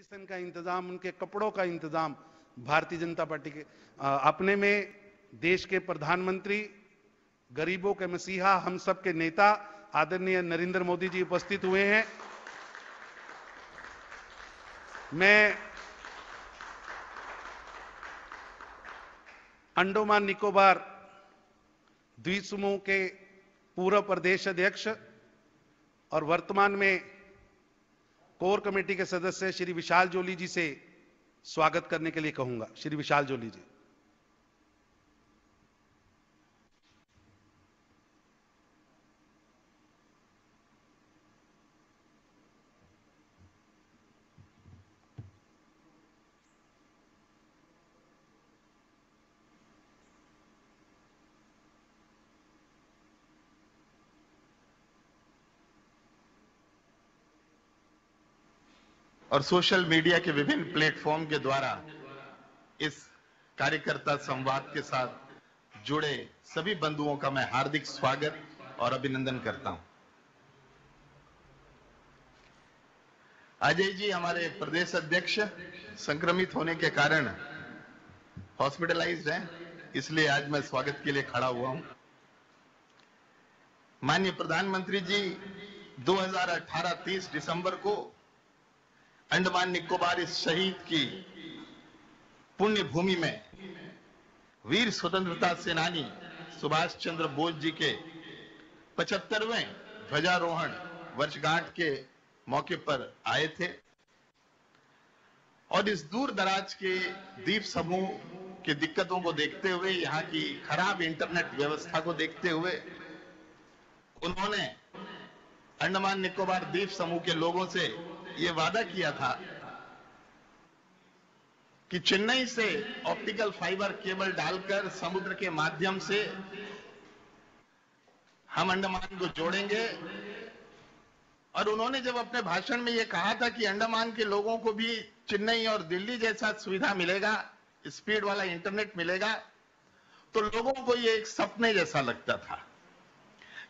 Medicine का इंतज़ाम, उनके कपड़ों का इंतज़ाम भारतीय जनता पार्टी के अपने में देश के प्रधानमंत्री, गरीबों के मसीहा, हम सब के नेता, आदरणीय नरेंद्र मोदी जी उपस्थित हुए हैं। मैं अंडोमान निकोबार द्वीप समूह के पूर्व प्रदेश अध्यक्ष और वर्तमान में कोर कमेटी के सदस्य श्री विशाल जोली जी से स्वागत करने के लिए कहूँगा। श्री विशाल जोली जी। और सोशल मीडिया के विभिन्न प्लेटफॉर्म के द्वारा इस कार्यकर्ता संवाद के साथ जुड़े सभी बंधुओं का मैं हार्दिक स्वागत और अभिनंदन करता हूँ। अजय जी हमारे प्रदेश अध्यक्ष संक्रमित होने के कारण हॉस्पिटलाइज्ड हैं, इसलिए आज मैं स्वागत के लिए खड़ा हुआ हूँ। माननीय प्रधानमंत्री जी 2018-30 दिसंबर को अंडमान निकोबार शहीद की पुण्य भूमि में वीर स्वतंत्रता सेनानी सुभाष चंद्र बोस जी के 75वें ध्वजारोहण वर्षगांठ के मौके पर आए थे और इस दूर दराज के द्वीप समूह की दिक्कतों को देखते हुए, यहाँ की खराब इंटरनेट व्यवस्था को देखते हुए उन्होंने अंडमान निकोबार द्वीप समूह के लोगों से ये वादा किया था कि चेन्नई से ऑप्टिकल फाइबर केबल डालकर समुद्र के माध्यम से हम अंडमान को जोड़ेंगे। और उन्होंने जब अपने भाषण में यह कहा था कि अंडमान के लोगों को भी चेन्नई और दिल्ली जैसा सुविधा मिलेगा स्पीड वाला इंटरनेट मिलेगा तो लोगों को ये एक सपने जैसा लगता था।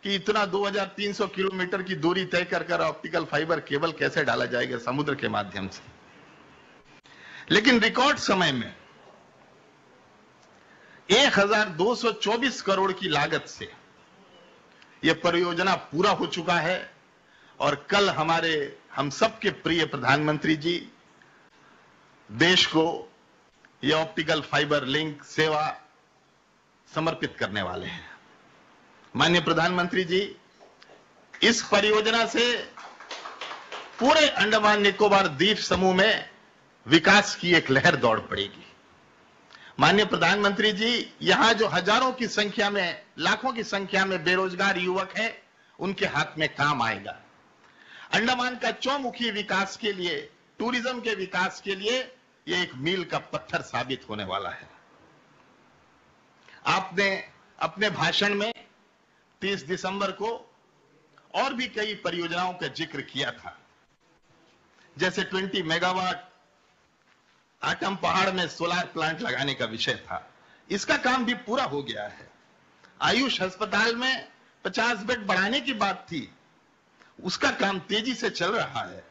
कि इतना 2300 किलोमीटर की दूरी तय कर कर ऑप्टिकल फाइबर केबल कैसे डाला जाएगा समुद्र के माध्यम से? लेकिन रिकॉर्ड समय में 1224 करोड़ की लागत से यह परियोजना पूरा हो चुका है और कल हमारे, हम सबके प्रिय प्रधानमंत्री जी, देश को यह ऑप्टिकल फाइबर लिंक सेवा समर्पित करने वाले हैं। माननीय प्रधानमंत्री जी, इस परियोजना से पूरे अंडमान निकोबार द्वीप समूह में विकास की एक लहर दौड़ पड़ेगी। माननीय प्रधानमंत्री जी, यहाँ जो हज़ारों की संख्या में, लाखों की संख्या में बेरोजगार युवक हैं, उनके हाथ में काम आएगा। अंडमान का चौमुखी विकास के लिए, टूरिज़्म के विकास के लिए यह एक मील का पत्थर साबित होने वाला है। आपने अपने भाषण में 30 दिसंबर को और भी कई परियोजनाओं का ज़िक्र किया था। जैसे 20 मेगावाट आटम पहाड़ में सोलार प्लांट लगाने का विषय था। इसका काम भी पूरा हो गया है। आयुष अस्पताल में 50 बेड बढ़ाने की बात थी। उसका काम तेज़ी से चल रहा है।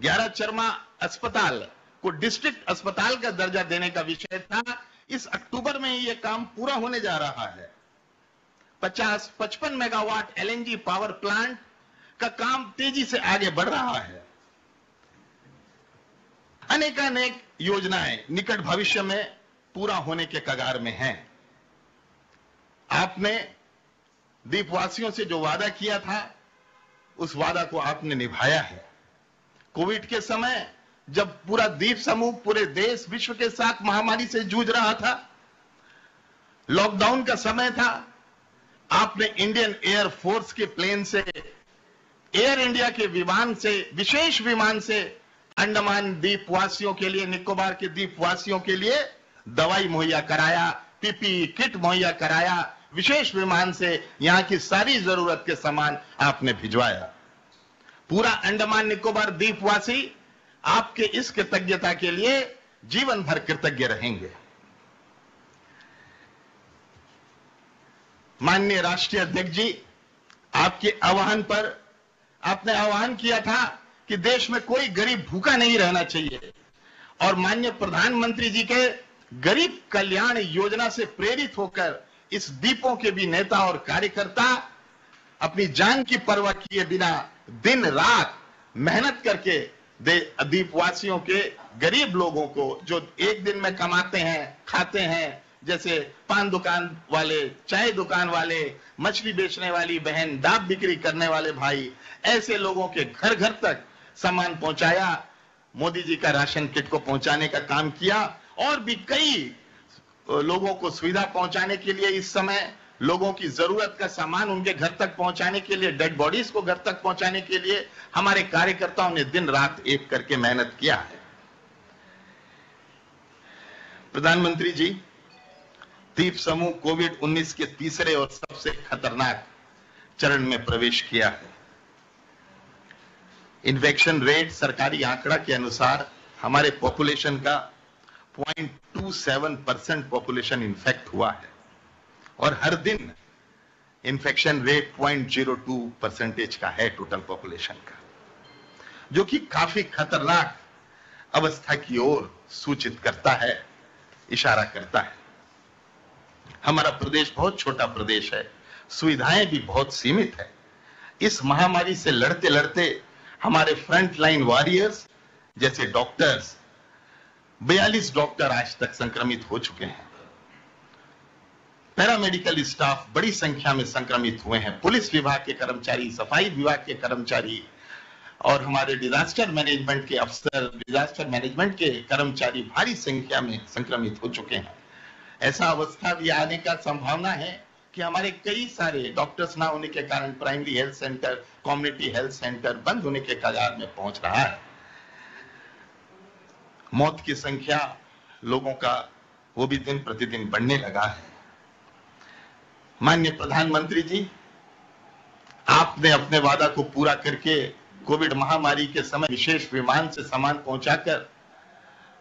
ग्यारह चरमा अस्पताल को डिस्ट्रिक्ट अस्पताल का दर्जा देने का विषय था। इस अक्टूबर में यह काम पूरा होने जा रहा है। 50 55 मेगावाट एलएनजी पावर प्लांट का काम तेज़ी से आगे बढ़ रहा है। अनेकानेक योजनाएँ निकट भविष्य में पूरा होने के कगार में हैं। आपने द्वीपवासियों से जो वादा किया था, उस वादा को आपने निभाया है। कोविड के समय जब पूरा द्वीप समूह पूरे देश विश्व के साथ महामारी से जूझ रहा था, लॉकडाउन का समय था आपने इंडियन एयर फोर्स के प्लेन से एयर इंडिया के विमान से, विशेष विमान से अंडमान द्वीपवासियों के लिए, निकोबार के द्वीपवासियों के लिए दवाई मुहैया कराया पीपी किट मुहैया कराया, विशेष विमान से यहाँ की सारी ज़रूरत के सामान आपने भिजवाया। पूरा अंडमान निकोबार द्वीपवासी आपके इस कृतज्ञता के लिए जीवन भर कृतज्ञ रहेंगे। माननीय राष्ट्रीय अध्यक्ष जी, आपके आह्वान पर आपने आह्वान किया था कि देश में कोई गरीब भूखा नहीं रहना चाहिए। और माननीय प्रधानमंत्री जी के गरीब कल्याण योजना से प्रेरित होकर इस दीपों के भी नेता और कार्यकर्ता अपनी जान की परवाह किए बिना दिन रात मेहनत करके दे द्वीपवासियों के गरीब लोगों को जो एक दिन में कमाते हैं, खाते हैं जैसे पान दुकान वाले, चाय दुकान वाले, मछली बेचने वाली बहन डाब बिक्री करने वाले भाई, ऐसे लोगों के घर घर तक सामान पहुँचाया। मोदी जी का राशन किट को पहुँचाने का काम किया और भी कई लोगों को सुविधा पहुँचाने के लिए इस समय लोगों की ज़रूरत का सामान उनके घर तक पहुँचाने के लिए डेड बॉडीज को घर तक पहुँचाने के लिए हमारे कार्यकर्ताओं ने दिन रात एक करके मेहनत किया है। प्रधानमंत्री जी द्वीप समूह कोविड 19 के तीसरे और सबसे खतरनाक चरण में प्रवेश किया है। इन्फेक्शन रेट सरकारी आंकड़ा के अनुसार हमारे पॉपुलेशन का 0.27 परसेंट पॉपुलेशन इन्फेक्ट हुआ है और हर दिन इन्फेक्शन रेट 0.02 परसेंटेज का है टोटल पॉपुलेशन का, जो कि काफ़ी खतरनाक अवस्था की ओर सूचित करता है, इशारा करता है। हमारा प्रदेश बहुत छोटा प्रदेश है, सुविधाएँ भी बहुत सीमित है। इस महामारी से लड़ते लड़ते हमारे फ्रंट लाइन वॉरियर्स जैसे डॉक्टर्स बयालीस डॉक्टर आज तक संक्रमित हो चुके हैं। पैरामेडिकल स्टाफ बड़ी संख्या में संक्रमित हुए हैं। पुलिस विभाग के कर्मचारी, सफ़ाई विभाग के कर्मचारी और हमारे डिजास्टर मैनेजमेंट के अफसर डिजास्टर मैनेजमेंट के कर्मचारी भारी संख्या में संक्रमित हो चुके हैं। ऐसा अवस्था भी आने का संभावना है कि हमारे कई सारे डॉक्टर्स ना होने के कारण primary health centre community health centre बंद होने के कगार में पहुँच रहा है। मौत की संख्या लोगों का वो भी दिन प्रतिदिन बढ़ने लगा है। माननीय प्रधानमंत्री जी, आपने अपने वादा को पूरा करके कोविड महामारी के समय विशेष विमान से सामान पहुंचाकर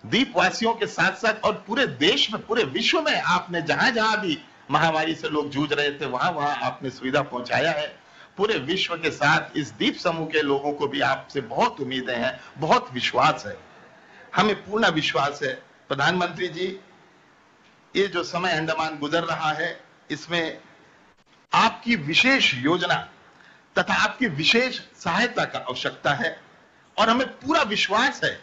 द्वीपवासियों के साथ साथ और पूरे देश में, पूरे विश्व में आपने जहाँ जहाँ भी महामारी से लोग जूझ रहे थे, वहाँ वहाँ आपने सुविधा पहुँचाया है। पूरे विश्व के साथ इस द्वीप समूह के लोगों को भी आपसे बहुत उम्मीदें हैं, बहुत विश्वास है। हमें पूर्ण विश्वास है। प्रधानमंत्री जी, ये जो समय अंडमान गुजर रहा है, इसमें आपकी विशेष योजना तथा आपकी विशेष सहायता का आवश्यकता है और हमें पूरा विश्वास है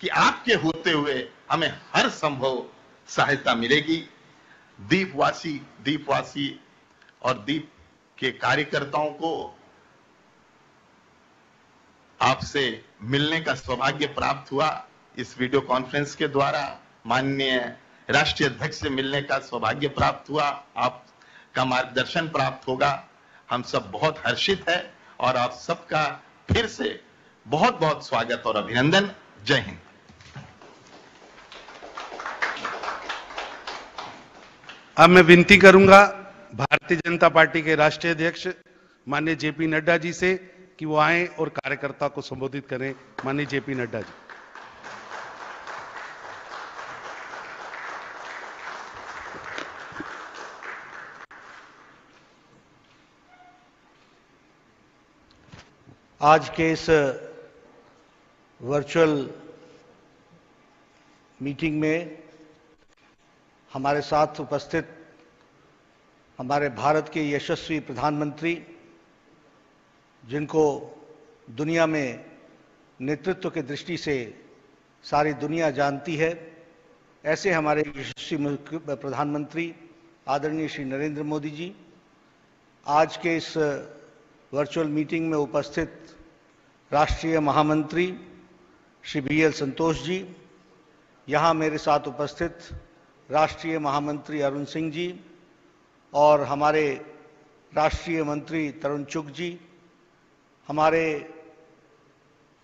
कि आपके होते हुए हमें हर संभव सहायता मिलेगी। दीपवासी दीपवासी और दीप के कार्यकर्ताओं को आपसे मिलने का सौभाग्य प्राप्त हुआ इस वीडियो कॉन्फ्रेंस के द्वारा। माननीय राष्ट्रीय अध्यक्ष से मिलने का सौभाग्य प्राप्त हुआ। आपका मार्गदर्शन प्राप्त होगा। हम सब बहुत हर्षित है और आप सबका फिर से बहुत बहुत स्वागत और अभिनंदन। जय हिंद। अब मैं विनती करूँगा भारतीय जनता पार्टी के राष्ट्रीय अध्यक्ष, माननीय जेपी नड्डा जी से कि वो आए और कार्यकर्ता को संबोधित करें। माननीय जेपी नड्डा जी। आज के इस वर्चुअल मीटिंग में हमारे साथ उपस्थित हमारे भारत के यशस्वी प्रधानमंत्री, जिनको दुनिया में नेतृत्व की दृष्टि से सारी दुनिया जानती है, ऐसे हमारे यशस्वी प्रधानमंत्री, आदरणीय श्री नरेंद्र मोदी जी, आज के इस वर्चुअल मीटिंग में उपस्थित राष्ट्रीय महामंत्री श्री बी एल संतोष जी, यहाँ मेरे साथ उपस्थित राष्ट्रीय महामंत्री अरुण सिंह जी और हमारे राष्ट्रीय मंत्री तरुण चुग जी, हमारे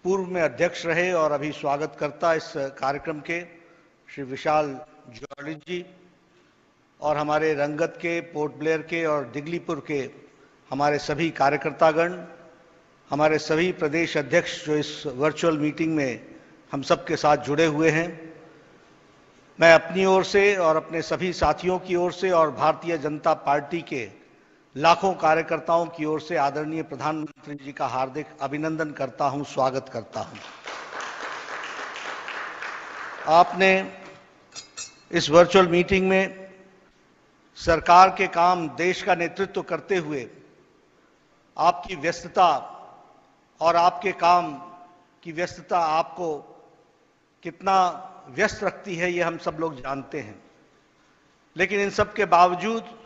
पूर्व में अध्यक्ष रहे और अभी स्वागत करता इस कार्यक्रम के श्री विशाल जॉर्ज जी और हमारे रंगत के, पोर्ट ब्लेयर के और दिगलीपुर के हमारे सभी कार्यकर्तागण, हमारे सभी प्रदेश अध्यक्ष जो इस वर्चुअल मीटिंग में हम सबके साथ जुड़े हुए हैं। मैं अपनी ओर से और अपने सभी साथियों की ओर से और भारतीय जनता पार्टी के लाखों कार्यकर्ताओं की ओर से आदरणीय प्रधानमंत्री जी का हार्दिक अभिनंदन करता हूँ, स्वागत करता हूँ। आपने इस वर्चुअल मीटिंग में सरकार के काम, देश का नेतृत्व करते हुए आपकी व्यस्तता और आपके काम की व्यस्तता आपको कितना व्यस्त रखती है, ये हम सब लोग जानते हैं। लेकिन इन सब के बावजूद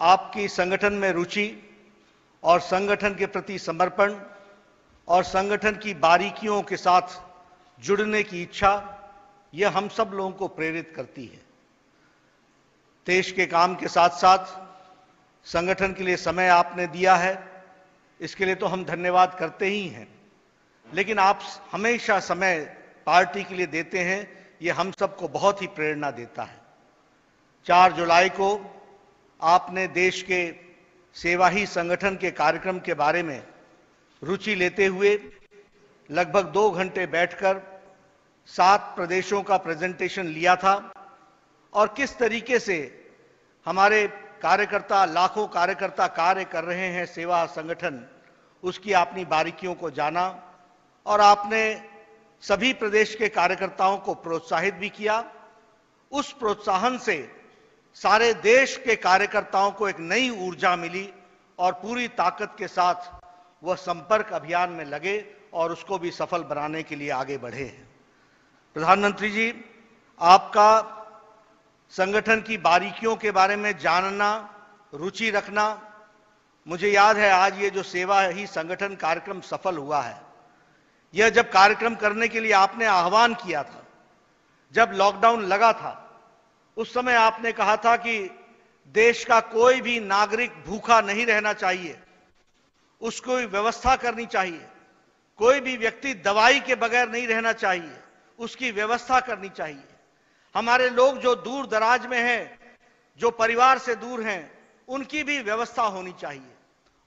आपकी संगठन में रुचि और संगठन के प्रति समर्पण और संगठन की बारीकियों के साथ जुड़ने की इच्छा यह हम सब लोगों को प्रेरित करती है। देश के काम के साथ साथ संगठन के लिए समय आपने दिया है, इसके लिए तो हम धन्यवाद करते ही हैं। लेकिन आप हमेशा समय पार्टी के लिए देते हैं, ये हम सबको बहुत ही प्रेरणा देता है। चार जुलाई को आपने देश के सेवा ही संगठन के कार्यक्रम के बारे में रुचि लेते हुए लगभग दो घंटे बैठकर सात प्रदेशों का प्रेजेंटेशन लिया था और किस तरीके से हमारे कार्यकर्ता, लाखों कार्यकर्ता कार्य कर रहे हैं सेवा संगठन, उसकी अपनी बारीकियों को जाना और आपने सभी प्रदेश के कार्यकर्ताओं को प्रोत्साहित भी किया। उस प्रोत्साहन से सारे देश के कार्यकर्ताओं को एक नई ऊर्जा मिली और पूरी ताकत के साथ वह संपर्क अभियान में लगे और उसको भी सफल बनाने के लिए आगे बढ़े प्रधानमंत्री जी, आपका संगठन की बारीकियों के बारे में जानना, रुचि रखना, मुझे याद है आज ये जो सेवा ही संगठन कार्यक्रम सफल हुआ है। यह जब कार्यक्रम करने के लिए आपने आह्वान किया था, जब लॉकडाउन लगा था, उस समय आपने कहा था कि देश का कोई भी नागरिक भूखा नहीं रहना चाहिए, उसको व्यवस्था करनी चाहिए, कोई भी व्यक्ति दवाई के बगैर नहीं रहना चाहिए, उसकी व्यवस्था करनी चाहिए। हमारे लोग जो दूर दराज में हैं, जो परिवार से दूर हैं, उनकी भी व्यवस्था होनी चाहिए।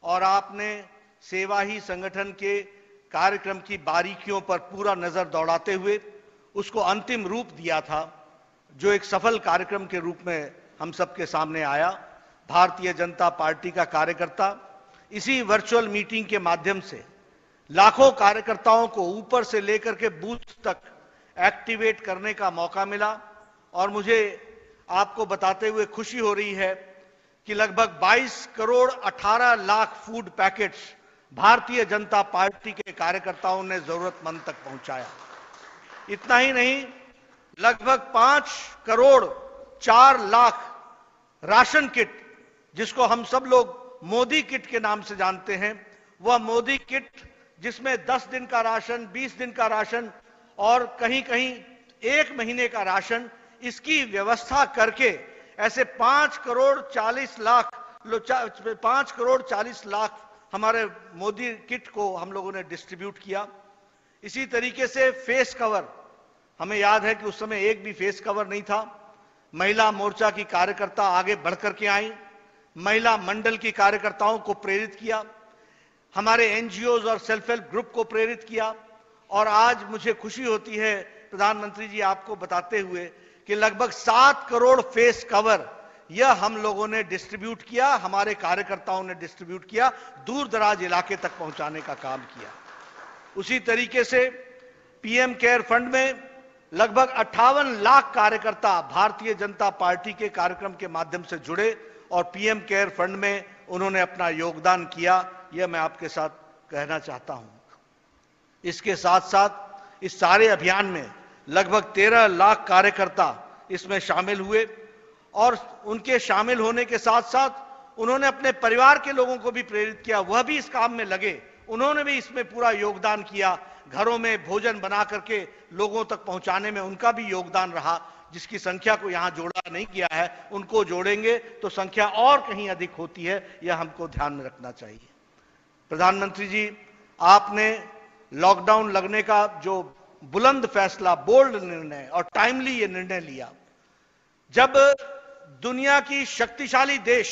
और आपने सेवा ही संगठन के कार्यक्रम की बारीकियों पर पूरा नज़र दौड़ाते हुए उसको अंतिम रूप दिया था, जो एक सफल कार्यक्रम के रूप में हम सबके सामने आया। भारतीय जनता पार्टी का कार्यकर्ता, इसी वर्चुअल मीटिंग के माध्यम से लाखों कार्यकर्ताओं को ऊपर से लेकर के बूथ तक एक्टिवेट करने का मौका मिला और मुझे आपको बताते हुए खुशी हो रही है कि लगभग 22 crore 18 lakh food packets Bharatiya Janata party के कार्यकर्ताओं ने जरूरतमंद तक पहुँचाया। इतना ही नहीं, लगभग पाँच करोड़ चार लाख राशन किट, जिसको हम सब लोग मोदी किट के नाम से जानते हैं, वह मोदी किट जिसमें 10 दिन का राशन 20 दिन का राशन और कहीं कहीं एक महीने का राशन, इसकी व्यवस्था करके ऐसे पाँच करोड़ चालीस लाख पाँच करोड़ चालीस लाख हमारे मोदी किट को हम लोगों ने डिस्ट्रीब्यूट किया। इसी तरीके से फेस कवर, हमें याद है कि उस समय एक भी फेस कवर नहीं था। महिला मोर्चा की कार्यकर्ता आगे बढ़कर के आई, महिला मंडल की कार्यकर्ताओं को प्रेरित किया, हमारे एनजीओ और सेल्फ हेल्प ग्रुप को प्रेरित किया। और आज मुझे खुशी होती है प्रधानमंत्री जी आपको बताते हुए कि लगभग सात करोड़ फेस कवर यह हम लोगों ने डिस्ट्रीब्यूट किया, हमारे कार्यकर्ताओं ने डिस्ट्रीब्यूट किया दूर दराज इलाके तक पहुँचाने का काम किया। उसी तरीके से पीएम केयर फंड में लगभग अट्ठावन लाख कार्यकर्ता भारतीय जनता पार्टी के कार्यक्रम के माध्यम से जुड़े और पीएम केयर फंड में उन्होंने अपना योगदान किया, यह मैं आपके साथ कहना चाहता हूँ। इसके साथ साथ इस सारे अभियान में लगभग तेरह लाख कार्यकर्ता इसमें शामिल हुए। और उनके शामिल होने के साथ साथ उन्होंने अपने परिवार के लोगों को भी प्रेरित किया। वह भी इस काम में लगे। उन्होंने भी इसमें पूरा योगदान किया। घरों में भोजन बना करके लोगों तक पहुँचाने में उनका भी योगदान रहा, जिसकी संख्या को यहाँ जोड़ा नहीं किया है। उनको जोड़ेंगे तो संख्या और कहीं अधिक होती है, यह हमको ध्यान में रखना चाहिए। प्रधानमंत्री जी, आपने लॉकडाउन लगने का जो बुलंद फैसला, बोल्ड निर्णय और टाइमली ये निर्णय लिया, जब दुनिया की शक्तिशाली देश,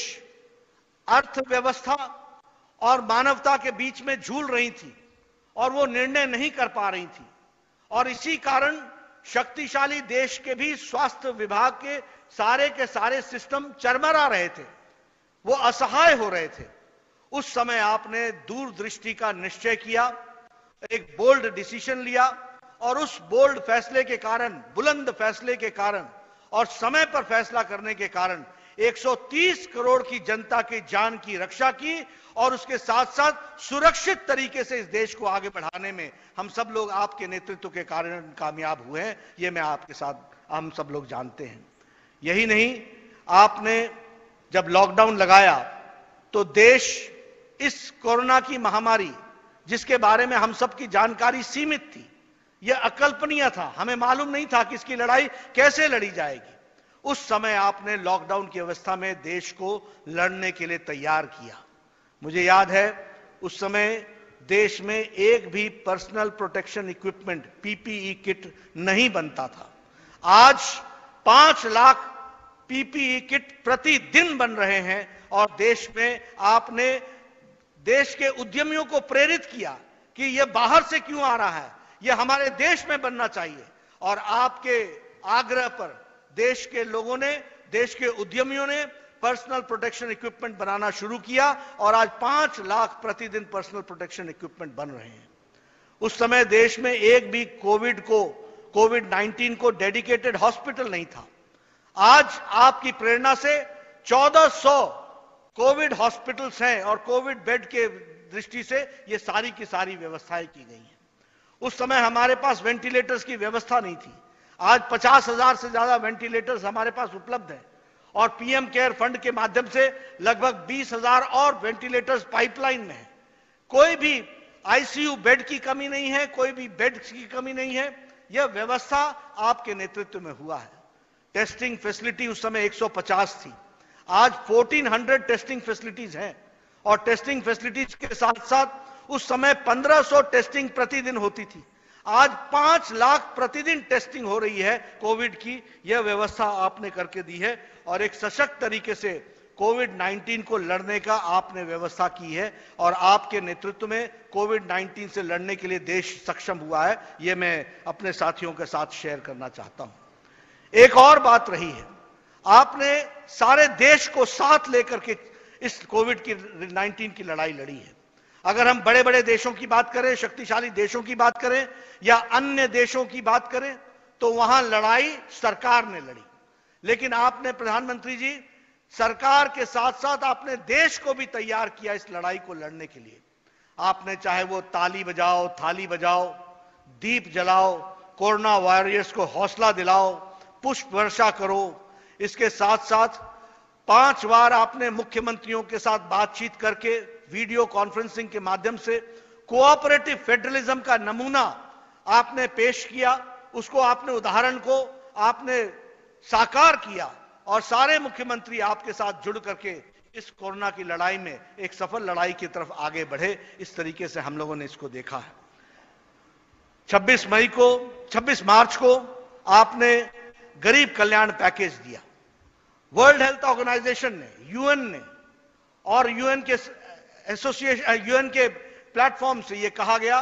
अर्थव्यवस्था और मानवता के बीच में झूल रही थी और वो निर्णय नहीं कर पा रही थी। और इसी कारण शक्तिशाली देश के भी स्वास्थ्य विभाग के सारे के सारे सिस्टम चरमरा रहे थे। वो असहाय हो रहे थे। उस समय आपने दूरदृष्टि का निश्चय किया, एक बोल्ड डिसीज़न लिया और उस बोल्ड फैसले के कारण, बुलंद फैसले के कारण और समय पर फैसला करने के कारण 130 करोड़ की जनता की जान की रक्षा की और उसके साथ साथ सुरक्षित तरीके से इस देश को आगे बढ़ाने में हम सब लोग आपके नेतृत्व के कारण कामयाब हुए हैं, ये मैं आपके साथ, हम सब लोग जानते हैं। यही नहीं, आपने जब लॉकडाउन लगाया तो देश इस कोरोना की महामारी, जिसके बारे में हम सबकी जानकारी सीमित थी यह अकल्पनीय था। हमें मालूम नहीं था कि इसकी लड़ाई कैसे लड़ी जाएगी। उस समय आपने लॉकडाउन की अवस्था में देश को लड़ने के लिए तैयार किया। मुझे याद है, उस समय देश में एक भी personal protection equipment, PPE kit नहीं बनता था। आज पाँच लाख पीपीई किट प्रतिदिन बन रहे हैं और देश में आपने देश के उद्यमियों को प्रेरित किया कि यह बाहर से क्यों आ रहा है। यह हमारे देश में बनना चाहिए। और आपके आग्रह पर देश के लोगों ने, देश के उद्यमियों ने पर्सनल प्रोटेक्शन इक्विपमेंट बनाना शुरू किया और आज पाँच लाख प्रतिदिन पर्सनल प्रोटेक्शन इक्विपमेंट बन रहे हैं। उस समय देश में एक भी कोविड को कोविड 19 को डेडिकेटेड हॉस्पिटल नहीं था। आज आपकी प्रेरणा से 1400 कोविड हॉस्पिटल्स हैं और कोविड बेड के दृष्टि से ये सारी की सारी व्यवस्थाएँ की गई हैं। उस समय हमारे पास वेंटिलेटर्स की व्यवस्था नहीं थी। आज पचास हज़ार से ज़्यादा वेंटिलेटर्स हमारे पास उपलब्ध है और पीएम केयर फंड के माध्यम से लगभग बीस हज़ार और वेंटिलेटर्स पाइपलाइन में है। कोई भी आईसीयू बेड की कमी नहीं है, कोई भी बेड की कमी नहीं है। यह व्यवस्था आपके नेतृत्व में हुआ है। टेस्टिंग फैसिलिटी उस समय 150 थी। आज 1400 टेस्टिंग फैसिलिटीज़ हैं और टेस्टिंग फैसिलिटीज़ के साथ साथ उस समय 1500 टेस्टिंग प्रतिदिन होती थी। आज पाँच लाख प्रतिदिन टेस्टिंग हो रही है कोविड की। यह व्यवस्था आपने करके दी है और एक सशक्त तरीके से कोविड 19 को लड़ने का आपने व्यवस्था की है और आपके नेतृत्व में कोविड 19 से लड़ने के लिए देश सक्षम हुआ है। यह मैं अपने साथियों के साथ शेयर करना चाहता हूँ। एक और बात रही है। आपने सारे देश को साथ लेकर के इस कोविड की 19 की लड़ाई लड़ी है। अगर हम बड़े बड़े देशों की बात करें, शक्तिशाली देशों की बात करें, या अन्य देशों की बात करें तो वहाँ लड़ाई सरकार ने लड़ी। लेकिन आपने, प्रधानमंत्री जी, सरकार के साथ साथ आपने देश को भी तैयार किया इस लड़ाई को लड़ने के लिए। आपने चाहे वो ताली बजाओ, थाली बजाओ, दीप जलाओ, कोरोना वॉरियर्स को हौसला दिलाओ, पुष्प वर्षा करो, इसके साथ साथ पाँच बार आपने मुख्यमंत्रियों के साथ बातचीत करके वीडियो कॉन्फ्रेंसिंग के माध्यम से कोऑपरेटिव फेडरलिज्म का नमूना आपने पेश किया, उसको आपने उदाहरण को आपने साकार किया और सारे मुख्यमंत्री आपके साथ जुड़ करके इस कोरोना की लड़ाई में एक सफल लड़ाई की तरफ़ आगे बढ़े, इस तरीके से हम लोगों ने इसको देखा है। 26 मई को 26 मार्च को आपने गरीब कल्याण पैकेज दिया। वर्ल्ड हेल्थ ऑर्गेनाइजेशन ने, यूएन ने और यूएन के एसोसिएशन यूएन के प्लेटफॉर्म से यह कहा गया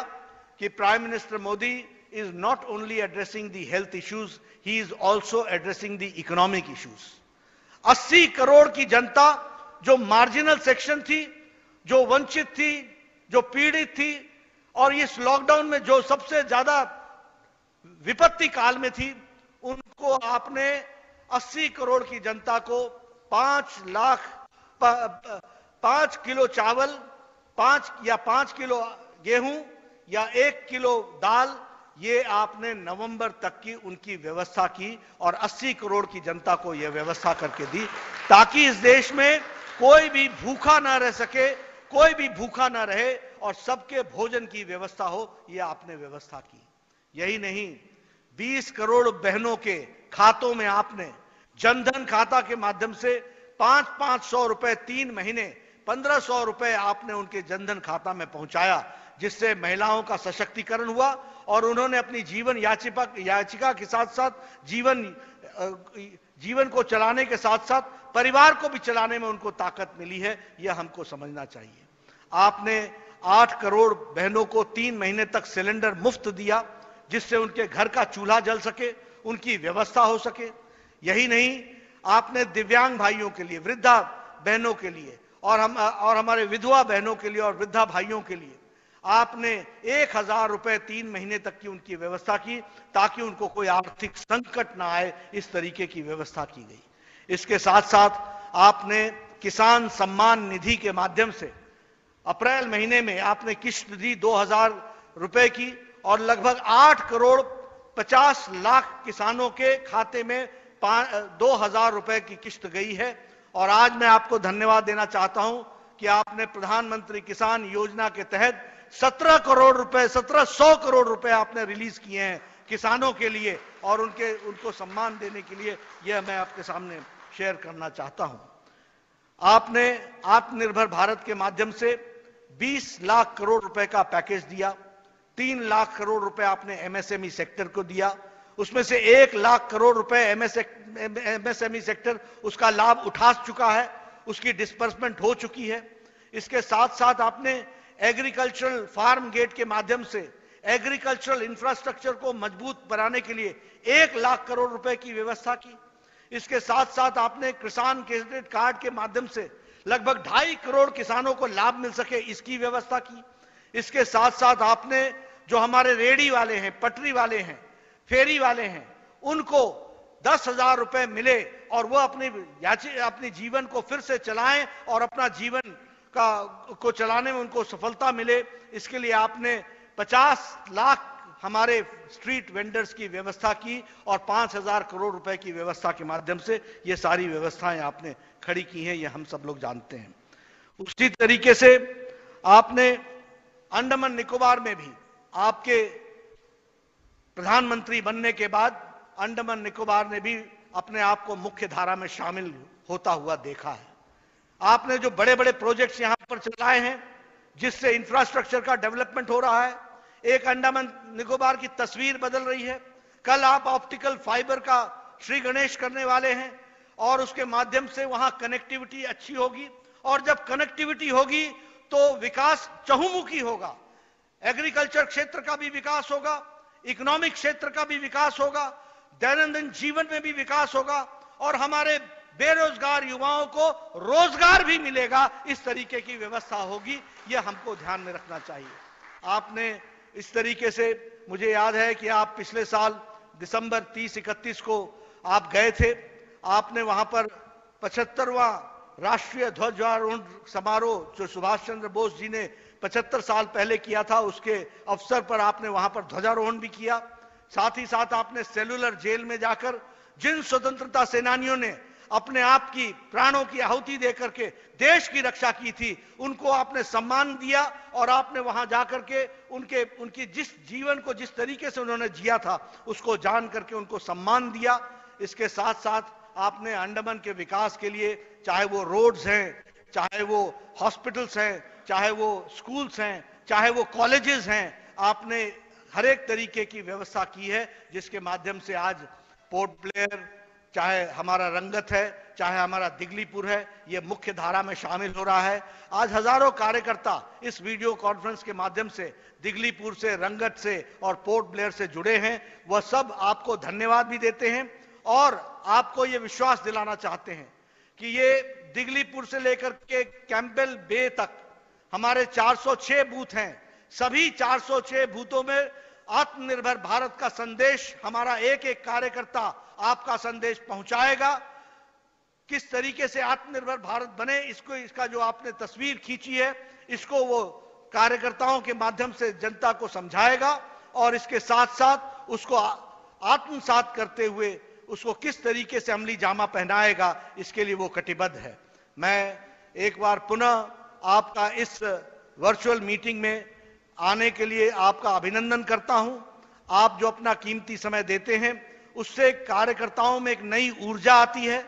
कि prime minister Modi is not only addressing the health issues he is also addressing the economic issues 80 crore की जनता जो मार्जिनल सेक्शन थी, जो वंचित थी, जो पीड़ित थी, और इस लॉकडाउन में जो सबसे ज़्यादा विपत्ति काल में थी, उनको आपने 80 करोड़ की जनता को पाँच लाख पाँच किलो चावल, पाँच या पाँच किलो गेहूँ या एक किलो दाल, ये आपने नवंबर तक की उनकी व्यवस्था की और 80 करोड़ की जनता को यह व्यवस्था करके दी ताकि इस देश में कोई भी भूखा ना रह सके, कोई भी भूखा ना रहे और सबके भोजन की व्यवस्था हो यह आपने व्यवस्था की। यही नहीं 20 करोड़ बहनों के खातों में आपने जनधन खाता के माध्यम से पाँच पाँच सौ रुपए तीन महीने पंद्रह सौ रुपए आपने उनके जनधन खाता में पहुँचाया, जिससे महिलाओं का सशक्तिकरण हुआ और उन्होंने अपनी जीवन याचिका याचिका के साथ साथ जीवन जीवन को चलाने के साथ साथ परिवार को भी चलाने में उनको ताकत मिली है, यह हमको समझना चाहिए। आपने आठ करोड़ बहनों को तीन महीने तक सिलेंडर मुफ़्त दिया, जिससे उनके घर का चूल्हा जल सके, उनकी व्यवस्था हो सके। यही नहीं, आपने दिव्यांग भाइयों के लिए, वृद्धा बहनों के लिए और हम, और हमारे विधवा बहनों के लिए और वृद्धा भाइयों के लिए आपने एक हज़ार रुपए तीन महीने तक की उनकी व्यवस्था की ताकि उनको कोई आर्थिक संकट ना आए, इस तरीके की व्यवस्था की गई। इसके साथ साथ आपने किसान सम्मान निधि के माध्यम से अप्रैल महीने में आपने किश्त दी दो हज़ार रुपए की और लगभग आठ करोड़ पचास लाख किसानों के खाते में दो हज़ार रुपए की किश्त गई है। और आज मैं आपको धन्यवाद देना चाहता हूँ कि आपने प्रधानमंत्री किसान योजना के तहत सत्रह करोड़ रुपए, सत्रह सौ करोड़ रुपए आपने रिलीज़ किए हैं किसानों के लिए और उनके, उनको सम्मान देने के लिए यह मैं आपके सामने शेयर करना चाहता हूँ। आपने, आत्मनिर्भर भारत के माध्यम से 20 लाख करोड़ रुपए का पैकेज दिया, तीन लाख करोड़ रुपए आपने एमएसएमई सेक्टर को दिया उसमें से एक लाख करोड़ रुपए एमएसएमई सेक्टर उसका लाभ उठा चुका है, उसकी डिस्पर्समेंट हो चुकी है। इसके साथ साथ आपने एग्रीकल्चरल फार्म गेट के माध्यम से एग्रीकल्चरल इंफ्रास्ट्रक्चर को मज़बूत बनाने के लिए एक लाख करोड़ रुपए की व्यवस्था की। इसके साथ साथ आपने किसान क्रेडिट कार्ड के माध्यम से लगभग ढाई करोड़ किसानों को लाभ मिल सके इसकी व्यवस्था की। इसके साथ साथ आपने जो हमारे रेडी वाले हैं, पटरी वाले हैं फेरी वाले हैं। उनको दस हज़ार रुपए मिले और वो अपनी अपनी जीवन को फिर से चलाएँ और अपना जीवन का, को चलाने में उनको सफलता मिले। इसके लिए आपने 50 लाख हमारे स्ट्रीट वेंडर्स की व्यवस्था की और 5000 करोड़ रुपए की व्यवस्था के माध्यम से ये सारी व्यवस्थाएँ आपने खड़ी की हैं, ये हम सब लोग जानते हैं। उसी तरीके से आपने अंडमान निकोबार में भी आपके प्रधानमंत्री बनने के बाद अंडमान निकोबार ने भी अपने आप को मुख्य धारा में शामिल होता हुआ देखा है। आपने जो बड़े बड़े प्रोजेक्ट्स यहाँ पर चलाए हैं, जिससे इंफ्रास्ट्रक्चर का डेवलपमेंट हो रहा है, एक अंडमान निकोबार की तस्वीर बदल रही है। कल आप ऑप्टिकल फाइबर का श्री गणेश करने वाले हैं और उसके माध्यम से वहाँ कनेक्टिविटी अच्छी होगी और जब कनेक्टिविटी होगी तो विकास चहुमुखी होगा। एग्रीकल्चर क्षेत्र का भी विकास होगा। इकोनॉमिक क्षेत्र का भी विकास होगा, दैनंदिन जीवन में भी विकास होगा और हमारे बेरोजगार युवाओं को रोज़गार भी मिलेगा। इस तरीके की व्यवस्था होगी यह हमको ध्यान में रखना चाहिए। आपने इस तरीके से, मुझे याद है कि आप पिछले साल दिसंबर 30-31 को आप गए थे। आपने वहाँ पर पचहत्तरवा राष्ट्रीय ध्वजारोहण समारोह, जो सुभाष चंद्र बोस जी ने 75 साल पहले किया था, उसके अवसर पर आपने वहाँ पर ध्वजारोहण भी किया। साथ ही साथ आपने सेलुलर जेल में जाकर जिन स्वतंत्रता सेनानियों ने अपने आप की, प्राणों की आहुति देकर के देश की रक्षा की थी, उनको आपने सम्मान दिया और आपने वहाँ जाकर के उनके, उनकी जिस जीवन को जिस तरीके से उन्होंने जिया था, उसको जान करके उनको सम्मान दिया। इसके साथ साथ आपने अंडमान के विकास के लिए, चाहे वो रोड्स हैं, चाहे वो हॉस्पिटल्स हैं चाहे वो स्कूल्स हैं, चाहे वो कॉलेजेस हैं, आपने हर एक तरीके की व्यवस्था की है, जिसके माध्यम से आज पोर्ट ब्लेयर, चाहे हमारा रंगत है, चाहे हमारा दिगलीपुर है, ये मुख्य धारा में शामिल हो रहा है। आज हज़ारों कार्यकर्ता इस वीडियो कॉन्फ्रेंस के माध्यम से दिगलीपुर से, रंगत से और पोर्ट ब्लेयर से जुड़े हैं। वह सब आपको धन्यवाद भी देते हैं और आपको ये विश्वास दिलाना चाहते हैं कि ये दिगलीपुर से लेकर के कैंपबेल बे तक हमारे 406 बूथ हैं। सभी 406 बूथों में आत्मनिर्भर भारत का संदेश, हमारा एक एक कार्यकर्ता आपका संदेश पहुंचाएगा। किस तरीके से आत्मनिर्भर भारत बने, इसको, इसका जो आपने तस्वीर खींची है, इसको वो कार्यकर्ताओं के माध्यम से जनता को समझाएगा और इसके साथ साथ उसको आत्मसात करते हुए उसको किस तरीके से अमली जामा पहनाएगा, इसके लिए वो कटिबद्ध है। मैं एक बार पुनः आपका इस वर्चुअल मीटिंग में आने के लिए आपका अभिनंदन करता हूँ। आप जो अपना कीमती समय देते हैं, उससे कार्यकर्ताओं में एक नई ऊर्जा आती है।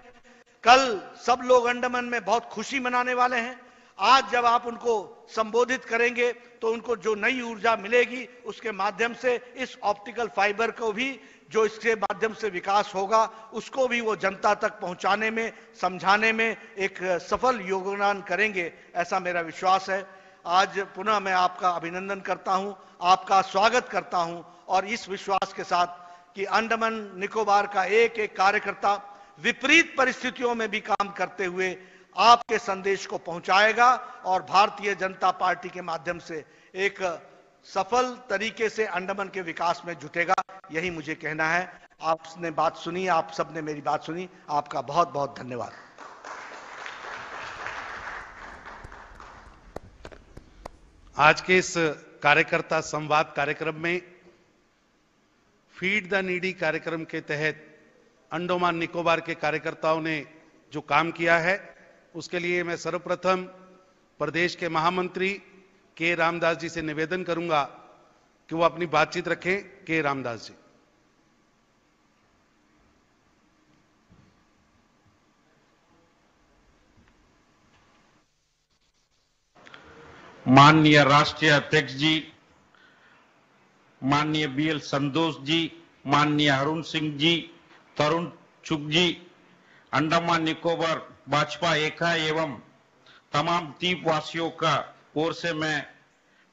कल सब लोग अंडमान में बहुत खुशी मनाने वाले हैं। आज जब आप उनको संबोधित करेंगे तो उनको जो नई ऊर्जा मिलेगी, उसके माध्यम से इस ऑप्टिकल फाइबर को भी जो इसके माध्यम से विकास होगा, उसको भी वो जनता तक पहुँचाने में, समझाने में एक सफल योगदान करेंगे, ऐसा मेरा विश्वास है। आज पुनः मैं आपका अभिनंदन करता हूँ, आपका स्वागत करता हूँ, और इस विश्वास के साथ कि अंडमान निकोबार का एक एक कार्यकर्ता विपरीत परिस्थितियों में भी काम करते हुए आपके संदेश को पहुंचाएगा, और भारतीय जनता पार्टी के माध्यम से एक सफल तरीके से अंडमान के विकास में जुटेगा, यही मुझे कहना है। आपने बात सुनी, आप सबने मेरी बात सुनी। आपका बहुत बहुत धन्यवाद। आज के इस कार्यकर्ता संवाद कार्यक्रम में फ़ीड द नीडी कार्यक्रम के तहत अंडोमान निकोबार के कार्यकर्ताओं ने जो काम किया है, उसके लिए मैं सर्वप्रथम प्रदेश के महामंत्री के रामदास जी से निवेदन करूँगा कि वो अपनी बातचीत रखें के रामदास जी। माननीय राष्ट्रीय अध्यक्ष जी, माननीय बी एल संतोष जी, माननीय अरुण सिंह जी, तरुण चुग जी, अंडमान निकोबार, भाजपा एका एवं तमाम द्वीप वासियों का ओर से मैं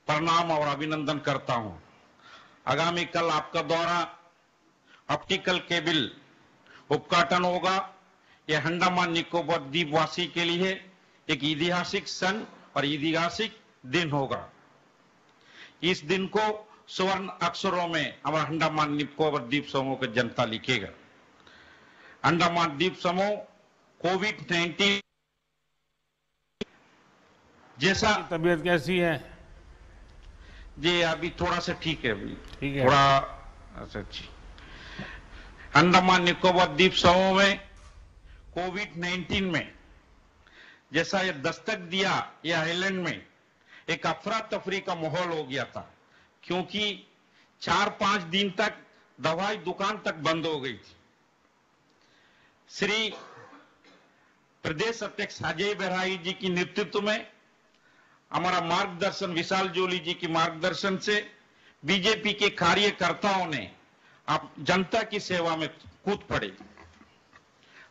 प्रणाम और अभिनंदन करता हूँ। आगामी कल आपका दौरा ऑप्टिकल केबल उद्घाटन होगा। यह अंडमान निकोबार द्वीपवासी के लिए एक ऐतिहासिक क्षण और ऐतिहासिक दिन होगा। इस दिन को स्वर्ण अक्षरों में हमारा अंडमान निकोबार द्वीप समूह का जनता लिखेगा। अंडमान द्वीप समूह कोविड 19 जैसा तबीयत कैसी है? जी अभी थोड़ा सा ठीक है अभी। ठीक है। थोड़ा अच्छा जी। अंडमान निकोबार द्वीप समूह में कोविड 19 में जैसा ये दस्तक दिया ये आइलैंड में एक अफरा तफरी का माहौल हो गया था क्योंकि चार पाँच दिन तक दवाई दुकान तक बंद हो गई थी। श्री प्रदेश अध्यक्ष अजय बहराई जी की नेतृत्व में हमारा मार्गदर्शन, विशाल जोली जी की मार्गदर्शन से बीजेपी के कार्यकर्ताओं ने आप जनता की सेवा में कूद पड़े।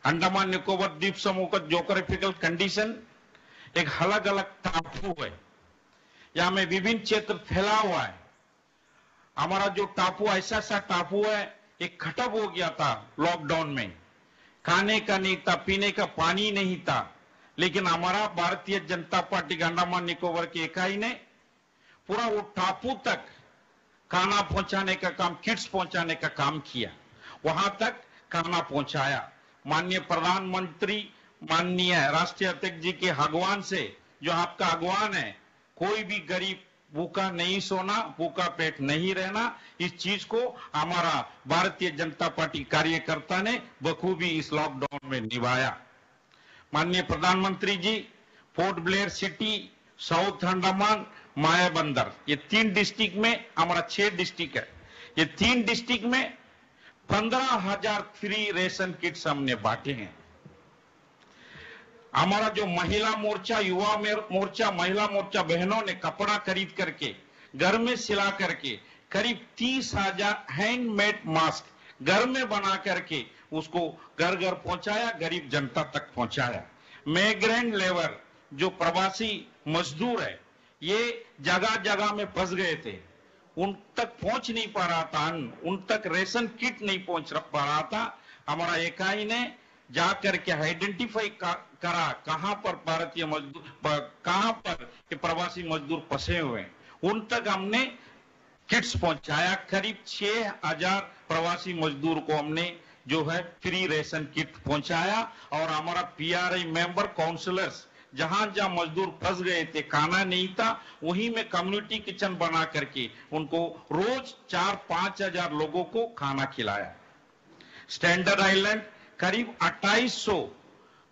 अंडमान निकोबर द्वीप समूह का जोग्राफिकल कंडीशन एक अलग अलग टापू है। यहाँ में विभिन्न क्षेत्र फैला हुआ है। हमारा जो टापू, ऐसा सा टापू है एक खटक हो गया था लॉकडाउन में। खाने का नहीं था, पीने का पानी नहीं था। लेकिन हमारा भारतीय जनता पार्टी अंडमान निकोबर की इकाई ने पूरा वो टापू तक खाना पहुँचाने का काम, किट्स पहुँचाने का काम किया। वहाँ तक खाना पहुँचाया। माननीय प्रधानमंत्री, माननीय राष्ट्रीय अध्यक्ष जी के भगवान से, जो आपका अगवान है, कोई भी गरीब, भूखा नहीं सोना, भूखा पेट नहीं रहना, इस चीज़ को हमारा भारतीय जनता पार्टी कार्यकर्ता ने बखूबी इस लॉकडाउन में निभाया। माननीय प्रधानमंत्री ji Port Blair city, south Andaman, Mayabunder. ये तीन डिस्ट्रिक्ट में, हमारा छह डिस्ट्रिक्ट है। ये तीन डिस्ट्रिक्ट में पंद्रह हज़ार फ्री रेशन किट्स हमने बांटे हैं। हमारा जो महिला मोर्चा, युवा मोर्चा, महिला मोर्चा बहनों ने कपड़ा खरीद करके, घर में सिला करके, करीब तीस हज़ार हैंडमेड मास्क घर में बना करके उसको घर घर पहुँचाया, गरीब जनता तक पहुँचाया। मैग्रेंट लेबर जो प्रवासी मजदूर है, ये जगह जगह में फंस गए थे। उन तक पहुँच नहीं पा रहा था, उन तक रेशन किट नहीं पहुँच पा रहा था। हमारा इकाई ने जा करके आइडेंटिफाई करा, कहाँ पर भारतीय मजदूर कहाँ पर ये प्रवासी मजदूर फंसे हुए हैं। उन तक हमने किट्स पहुँचाया, करीब छह हज़ार प्रवासी मजदूर को हमने जो है फ्री रेशन किट पहुँचाया और हमारा पीआरआई मेंबर काउंसलर्स जहाँ जहाँ मजदूर फंस गए थे, खाना नहीं था, वहीं में कम्युनिटी किचन बना करके उनको रोज चार पाँच हज़ार लोगों को खाना खिलाया। स्टैंडर्ड आइलैंड करीब 2800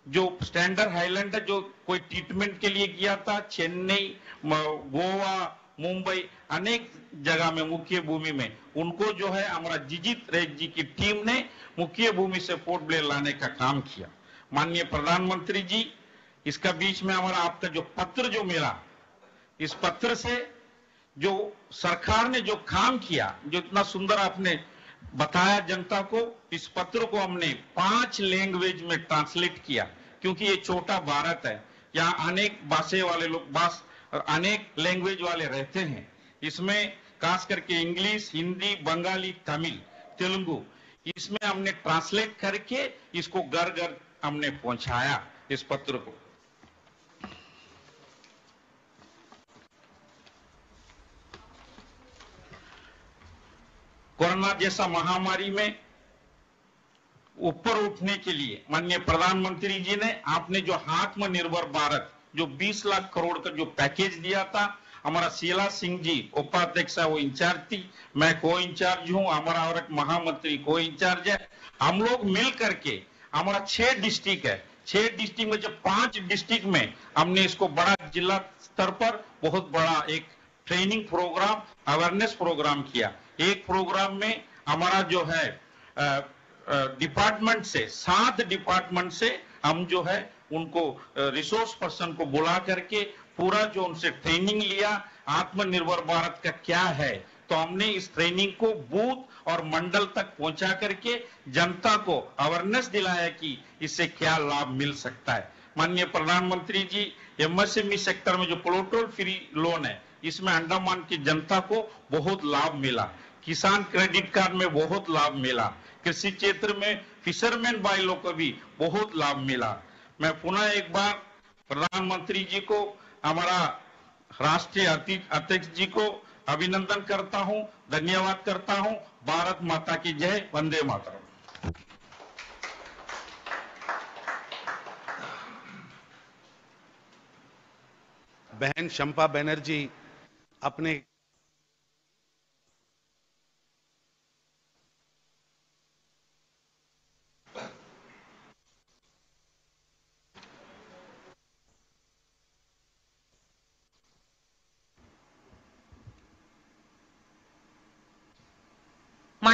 जो स्टैंडर्ड आइलैंड है, जो कोई ट्रीटमेंट के लिए गया था, चेन्नई गोवा मुंबई अनेक जगह में, मुख्य भूमि में। उनको जो है, हमारा जिजित रेख जी की टीम ने मुख्य भूमि से पोर्ट ब्लेयर लाने का काम किया। माननीय प्रधानमंत्री जी, इसका बीच में हमारा आपका जो पत्र जो मिला, इस पत्र से जो सरकार ने जो काम किया, जो इतना सुंदर आपने बताया जनता को, इस पत्र को हमने पाँच लैंग्वेज में ट्रांसलेट किया, क्योंकि ये छोटा भारत है। यहाँ अनेक भाषे वाले लोग, भाष अनेक लैंग्वेज वाले रहते हैं। इसमें खास करके इंग्लिश, हिंदी, बंगाली, तमिल, तेलुगु, इसमें हमने ट्रांसलेट करके इसको घर घर हमने पहुँचाया इस पत्र को। कोरोना जैसा महामारी में ऊपर उठने के लिए माननीय प्रधानमंत्री जी ने आपने जो आत्मनिर्भर भारत जो 20 लाख करोड़ का जो पैकेज दिया था, हमारा शीला सिंह जी, उपाध्यक्ष है, वो इंचार्ज थी। मैं को इंचार्ज हूँ, हमारा और एक महामंत्री को इंचार्ज है। हम लोग मिल करके, हमारा छह डिस्ट्रिक्ट है। छह डिस्ट्रिक्ट में जो पाँच डिस्ट्रिक्ट में हमने इसको बड़ा जिला स्तर पर बहुत बड़ा एक ट्रेनिंग प्रोग्राम अवेयरनेस प्रोग्राम किया। एक प्रोग्राम में हमारा जो है डिपार्टमेंट से, सात डिपार्टमेंट से हम जो है उनको रिसोर्स पर्सन को बुला करके पूरा जो उनसे ट्रेनिंग लिया, आत्मनिर्भर भारत का क्या है? तो हमने इस ट्रेनिंग को बूथ और मंडल तक पहुँचा करके जनता को अवेयरनेस दिलाया कि इससे क्या लाभ मिल सकता है। माननीय प्रधानमंत्री जी एमएसएमई सेक्टर में जो पोर्टल फ्री लोन है, इसमें अंडमान की जनता को बहुत लाभ मिला। किसान क्रेडिट कार्ड में बहुत लाभ मिला। कृषि क्षेत्र में फिशरमैन भाइयों को भी बहुत लाभ मिला। मैं पुनः एक बार प्रधानमंत्री जी को, हमारा राष्ट्रीय अध्यक्ष जी को अभिनंदन करता हूँ, धन्यवाद करता हूँ। भारत माता की जय, वंदे मातरम। बहन शंपा बनर्जी, अपने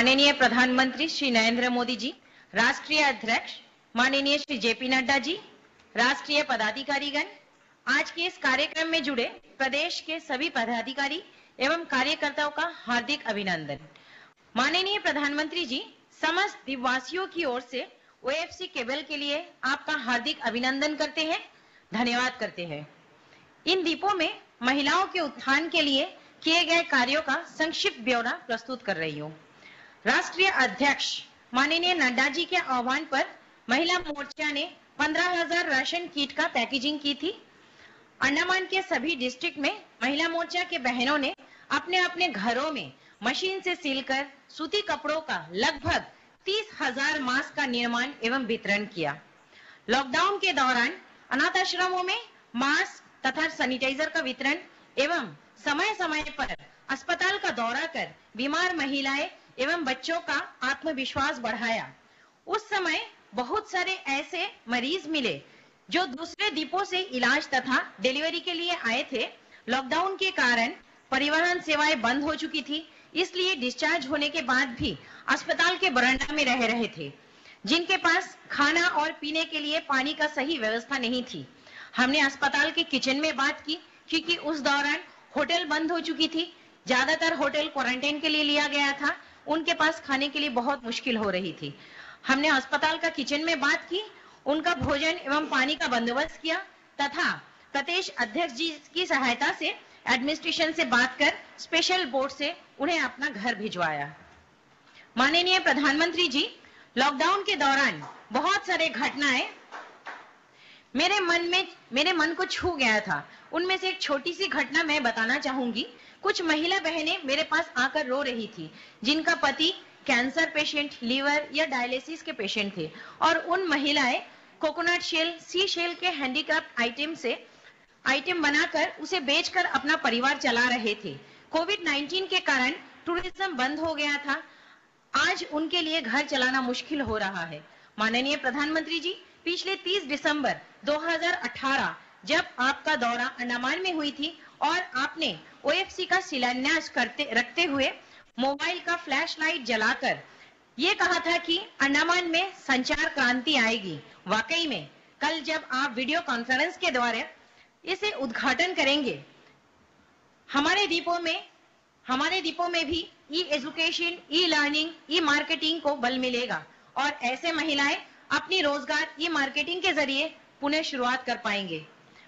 माननीय प्रधानमंत्री श्री नरेंद्र मोदी जी राष्ट्रीय अध्यक्ष माननीय श्री जेपी नड्डा जी राष्ट्रीय पदाधिकारीगण, आज के इस कार्यक्रम में जुड़े प्रदेश के सभी पदाधिकारी एवं कार्यकर्ताओं का हार्दिक अभिनंदन। माननीय प्रधानमंत्री जी, समस्त द्वीपवासियों की ओर से ओएफसी केबल के लिए आपका हार्दिक अभिनंदन करते हैं, धन्यवाद करते हैं। इन दीपों में महिलाओं के उत्थान के लिए किए गए कार्यों का संक्षिप्त ब्यौरा प्रस्तुत कर रही हूँ। राष्ट्रीय अध्यक्ष माननीय नड्डा जी के आह्वान पर महिला मोर्चा ने पंद्रह हज़ार राशन किट का पैकेजिंग की थी। अंडमान के सभी डिस्ट्रिक्ट में महिला मोर्चा के बहनों ने अपने अपने घरों में मशीन से सिलकर सूती कपड़ों का लगभग तीस हज़ार मास्क का निर्माण एवं वितरण किया। लॉकडाउन के दौरान अनाथ आश्रमों में मास्क तथा सैनिटाइजर का वितरण एवं समय समय पर अस्पताल का दौरा कर बीमार महिलाएँ एवं बच्चों का आत्मविश्वास बढ़ाया। उस समय बहुत सारे ऐसे मरीज़ मिले जो दूसरे द्वीपों से इलाज तथा डिलीवरी के लिए आए थे। लॉकडाउन के कारण परिवहन सेवाएँ बंद हो चुकी थी, इसलिए डिस्चार्ज होने के बाद भी अस्पताल के बरंडा में रह रहे थे, जिनके पास खाना और पीने के लिए पानी का सही व्यवस्था नहीं थी। हमने अस्पताल के किचन में बात की, क्योंकि उस दौरान होटल बंद हो चुकी थी। ज़्यादातर होटल क्वारंटाइन के लिए लिया गया था उनके पास खाने के लिए बहुत मुश्किल हो रही थी। हमने अस्पताल का किचन में बात की, उनका भोजन एवं पानी का बंदोबस्त किया, तथा प्रदेश अध्यक्ष जी की सहायता से एडमिनिस्ट्रेशन से बात कर स्पेशल बोर्ड से उन्हें अपना घर भिजवाया। माननीय प्रधानमंत्री जी, लॉकडाउन के दौरान बहुत सारे घटनाएँ मेरे मन में, मेरे मन को छू गया था। उनमें से एक छोटी सी घटना मैं बताना चाहूँगी। कुछ महिला बहनें मेरे पास आकर रो रही थी, जिनका पति कैंसर पेशेंट, लीवर या डायलिसिस के पेशेंट थे, और उन महिलाएँ कोकोनट शेल, सी शेल के हैंडीक्राफ्ट आइटम से, आइटम बनाकर उसे बेचकर अपना परिवार चला रहे थे। कोविड 19 के कारण टूरिज़्म बंद हो गया था। आज उनके लिए घर चलाना मुश्किल हो रहा है। माननीय प्रधानमंत्री जी, पिछले 30 दिसंबर 2018 जब आपका दौरा अंडमान में हुई थी और आपने ओएफसी का शिलान्यास करते, रखते हुए मोबाइल का फ्लैश लाइट जलाकर, ये कहा था कि अंडमान में संचार क्रांति आएगी। वाकई में, कल जब आप वीडियो कॉन्फ्रेंस के द्वारा इसे उद्घाटन करेंगे, हमारे द्वीपों में, हमारे द्वीपों में भी e education e learning e marketing को बल मिलेगा। और ऐसे महिलाएँ अपनी रोज़गार ई मार्केटिंग के ज़रिए पुनः शुरुआत कर पाएँगे।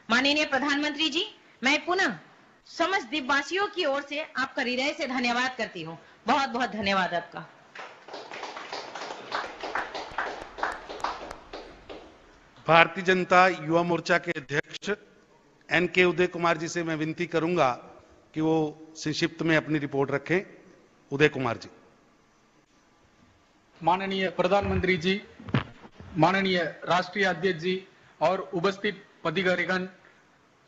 माननीय प्रधानमंत्री जी, मैं पुनः समस्त दीपवासियों की ओर से आपका हृदय से धन्यवाद करती हूँ। बहुत बहुत धन्यवाद आपका। भारतीय जनता युवा मोर्चा के अध्यक्ष एन के उदय कुमार जी से मैं विनती करूँगा कि वो संक्षिप्त में अपनी रिपोर्ट रखें। उदय कुमार जी। माननीय प्रधानमंत्री जी माननीय राष्ट्रीय अध्यक्ष जी और उपस्थित पदाधिकारीगण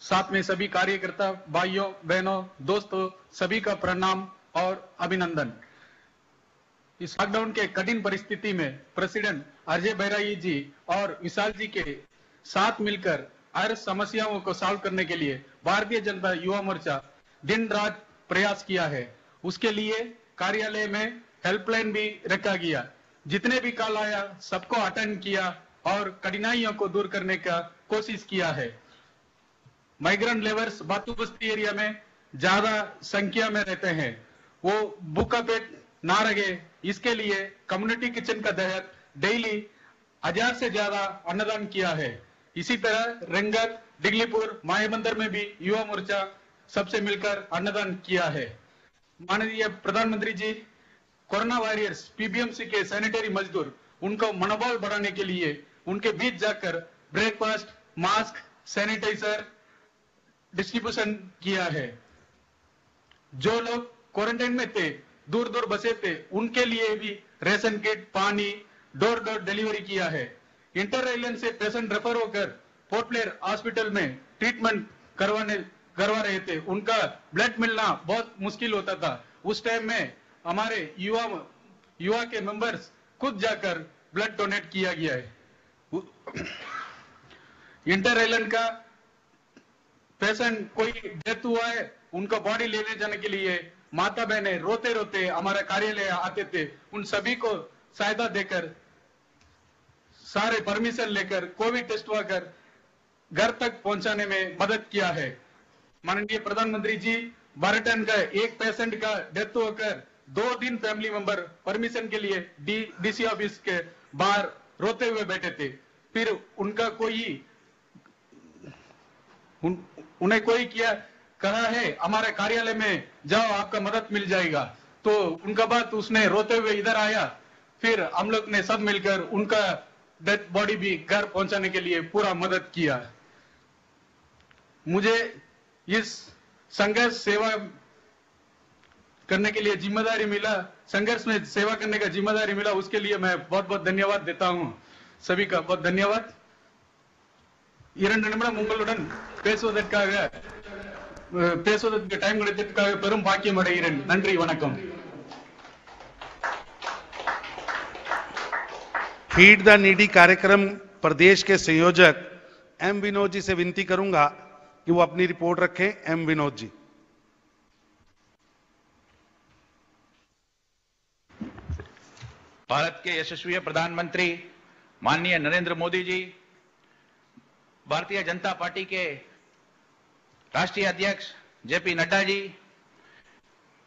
साथ में सभी कार्यकर्ता, भाइयों, बहनों, दोस्तों, सभी का प्रणाम और अभिनंदन। इस लॉकडाउन के कठिन परिस्थिति में प्रेसिडेंट अजय बैरागी जी और विशाल जी के साथ मिलकर हर समस्याओं को सॉल्व करने के लिए भारतीय जनता युवा मोर्चा दिन रात प्रयास किया है। उसके लिए कार्यालय में हेल्पलाइन भी रखा गया। जितने भी कॉल आया, सबको अटेंड किया और कठिनाइयों को दूर करने का कोशिश किया है। माइग्रेंट लेवर्स बातू बस्ती एरिया में ज़्यादा संख्या में रहते हैं। वो भूखा पेट ना रहे इसके लिए कम्युनिटी किचन का तहत डेली हज़ार से ज़्यादा अन्नदान किया है। इसी तरह रंगत, डिगलीपुर मायाबंदर में भी युवा मोर्चा सबसे मिलकर अन्नदान किया है। माननीय प्रधानमंत्री जी, कोरोना वॉरियर्स पीबीएमसी के सैनिटरी मजदूर, उनको मनोबल बढ़ाने के लिए उनके बीच जाकर ब्रेकफास्ट मास्क सैनिटाइजर डिस्ट्रीब्यूशन किया है। जो लोग क्वारंटाइन में थे दूर दूर बसे थे, उनके लिए भी रेशन किट, पानी डोर डोर डिलीवरी किया है। इंटर आइलैंड से पेशेंट रेफर होकर पोर्ट प्लेयर हॉस्पिटल में ट्रीटमेंट करवाने, करवा रहे थे। उनका ब्लड मिलना बहुत मुश्किल होता था। उस टाइम में हमारे युवा युवा के मेंबर्स खुद जाकर ब्लड डोनेट किया गया है। इंटर आइलैंड का पेशेंट कोई डेथ हुआ है उनका बॉडी लेने जाने के लिए माता बहने रोते रोते हमारे कार्यालय आते थे। उन सभी को सहायता देकर सारे परमिशन लेकर कोविड टेस्ट हुआकर घर तक पहुँचाने में मदद किया है। माननीय प्रधानमंत्री जी बारटन का एक पेशेंट का डेथ होकर दो दिन फैमिली मेंबर परमिशन के लिए डी डीसी ऑफ़िस के बाहर रोते हुए बैठे थे। फिर उनका कोई उन, उन्हें कोई किया कहा है हमारे कार्यालय में जाओ आपका मदद मिल जाएगा तो उनका बात उसने रोते हुए इधर आया फिर हम लोग ने सब मिलकर उनका डेथ बॉडी भी घर पहुंचाने के लिए पूरा मदद किया मुझे इस संघर्ष सेवा करने के लिए जिम्मेदारी मिला संघर्ष में सेवा करने का जिम्मेदारी मिला उसके लिए मैं बहुत बहुत धन्यवाद देता हूं सभी का बहुत धन्यवाद இரண்டு நிமிடம் உங்களுடன் பேசுவதற்காக அஹ், பேசுவதற்கு டைம் கிடைத்ததற்காக பெரும் பாக்கியம் அடைகிறேன் நன்றி வணக்கம் फीड द नीडी कार्यक्रम प्रदेश के संयोजक एम विनोद जी से विनती करूंगा कि वो अपनी रिपोर्ट रखें एम विनोद जी भारत के यशस्वी प्रधानमंत्री माननीय नरेंद्र मोदी जी भारतीय जनता पार्टी के राष्ट्रीय अध्यक्ष जेपी नड्डा जी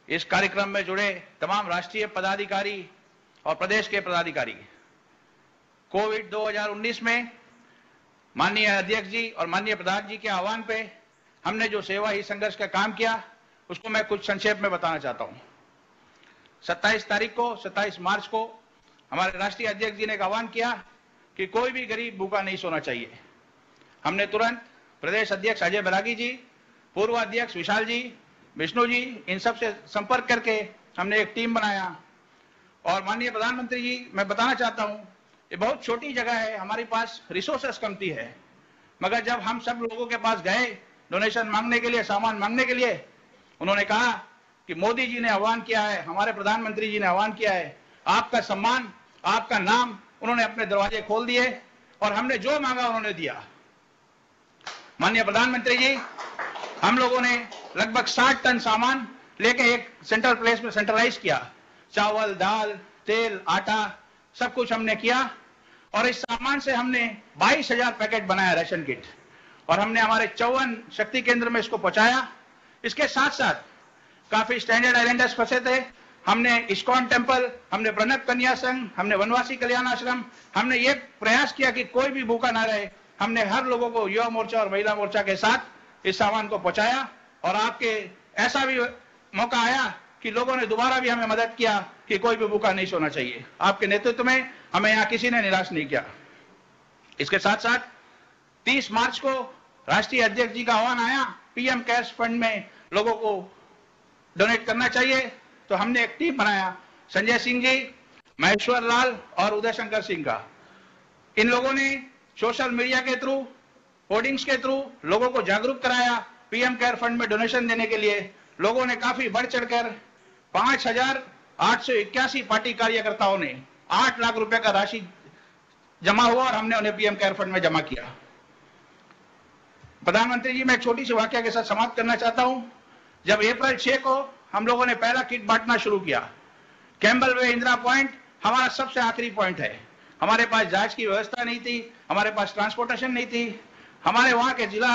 इस कार्यक्रम में जुड़े तमाम राष्ट्रीय पदाधिकारी और प्रदेश के पदाधिकारी। कोविड 2019 में माननीय अध्यक्ष जी और माननीय प्रधान जी के आह्वान पे हमने जो सेवा ही संघर्ष का काम किया, उसको मैं कुछ संक्षेप में बताना चाहता हूँ। 27 तारीख को 27 मार्च को हमारे राष्ट्रीय अध्यक्ष जी ने आह्वान किया कि कोई भी गरीब भूखा नहीं सोना चाहिए। हमने तुरंत प्रदेश अध्यक्ष अजय बैरागी जी पूर्व अध्यक्ष विशाल जी, विष्णु जी, इन सबसे संपर्क करके हमने एक टीम बनाया। और माननीय प्रधानमंत्री जी, मैं बताना चाहता हूँ, ये बहुत छोटी जगह है, हमारे पास रिसोर्सेस कमती है। मगर जब हम सब लोगों के पास गए डोनेशन मांगने के लिए, सामान मांगने के लिए, उन्होंने कहा कि मोदी जी ने आह्वान किया है, हमारे प्रधानमंत्री जी ने आह्वान किया है, आपका सम्मान, आपका नाम उन्होंने अपने दरवाजे खोल दिए और हमने जो मांगा उन्होंने दिया। माननीय प्रधानमंत्री जी हम लोगों ने लगभग 60 टन सामान लेके एक सेंट्रल प्लेस में सेंट्रलाइज किया। चावल दाल तेल आटा सब कुछ हमने किया और इस सामान से हमने 22,000 पैकेट बनाया राशन किट और हमने हमारे चौवन शक्ति केंद्र में इसको पहुँचाया। इसके साथ साथ काफ़ी स्टैंडर्ड आइलैंडर्स फंसे थे। हमने इस्कॉन टेंपल हमने प्रणब कन्या संघ हमने वनवासी कल्याण आश्रम हमने ये प्रयास किया कि कोई भी भूखा ना रहे। हमने हर लोगों को युवा मोर्चा और महिला मोर्चा के साथ इस सामान को पहुँचाया और आपके ऐसा भी मौका आया कि लोगों ने दोबारा भी हमें मदद किया कि कोई भी भूखा नहीं सोना चाहिए। आपके नेतृत्व में हमें यहाँ किसी ने निराश नहीं किया। इसके साथ साथ 30 मार्च को राष्ट्रीय अध्यक्ष जी का आह्वान आया। पीएम कैश फंड में लोगों को डोनेट करना चाहिए। तो हमने एक टीम बनाया, संजय सिंह जी, महेश्वर लाल और उदय शंकर सिंह का। इन लोगों ने सोशल मीडिया के थ्रू होर्डिंग्स के थ्रू लोगों को जागरूक कराया, पीएम केयर फंड में डोनेशन देने के लिए। लोगों ने काफ़ी बढ़ चढ़कर पाँच हज़ार आठ सौ इक्यासी पार्टी कार्यकर्ताओं ने आठ लाख रुपए का राशि जमा हुआ और हमने उन्हें पीएम केयर फंड में जमा किया। प्रधानमंत्री जी, मैं छोटी सी वाक्य के साथ समाप्त करना चाहता हूँ। जब अप्रैल छह को हम लोगों ने पहला किट बांटना शुरू किया कैम्बल वे इंदिरा पॉइंट हमारा सबसे आखिरी पॉइंट है। हमारे पास जाँच की व्यवस्था नहीं थी, हमारे पास ट्रांसपोर्टेशन नहीं थी हमारे वहाँ के जिला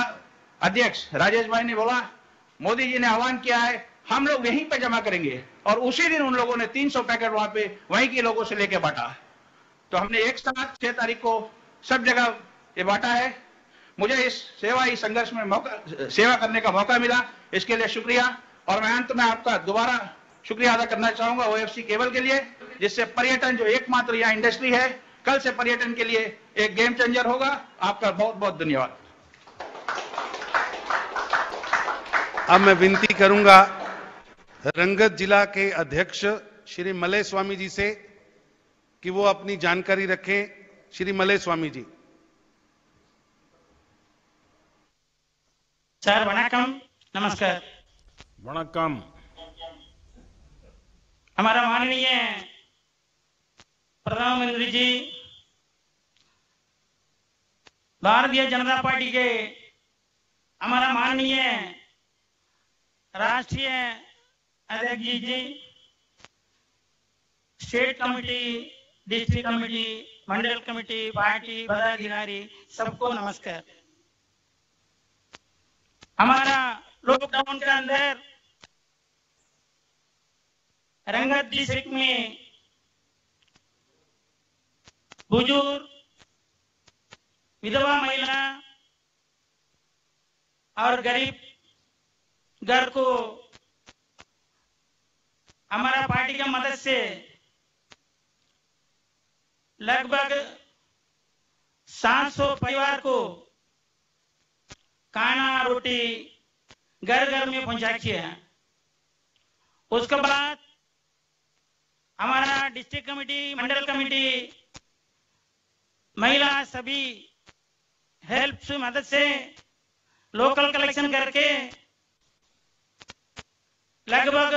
अध्यक्ष राजेश भाई ने बोला, मोदी जी ने आह्वान किया है, हम लोग यहीं पे जमा करेंगे। और उसी दिन उन लोगों ने 300 पैकेट वहाँ पे, वहीं के लोगों से लेके बांटा। तो हमने एक साथ छह तारीख को सब जगह ये बांटा है। मुझे इस सेवा, इस संघर्ष में मौका, सेवा करने का मौका मिला। इसके लिए शुक्रिया। और मैं अंत में आपका दोबारा शुक्रिया अदा करना चाहूँगा ओएफसी केबल के लिए, जिससे पर्यटन जो एकमात्र यहाँ इंडस्ट्री है कल से पर्यटन के लिए एक गेम चेंजर होगा आपका बहुत बहुत धन्यवाद अब मैं विनती करूंगा रंगत जिला के अध्यक्ष श्री मलय स्वामी जी से कि वो अपनी जानकारी रखें श्री मलय स्वामी जी சார் வணக்கம் नमस्कार वणकम हमारा माननीय प्रधानमंत्री जी, भारतीय जनता पार्टी के हमारा माननीय राष्ट्रीय अध्यक्ष ji ji, state committee, district committee, मंडल कमेटी, पार्टी, पदाधिकारी, सबको नमस्कार। हमारा लॉकडाउन के अंदर रंगत डिस्ट्रिक्ट में बुज़ुर्ग विधवा महिला और गरीब घर को हमारा पार्टी की मदद से लगभग 700 परिवार को खाना, रोटी घर घर में पहुँचा किया उसके बाद हमारा डिस्ट्रिक्ट कमेटी, मंडल कमेटी महिला सभी हेल्प से मदद से लोकल कलेक्शन करके लगभग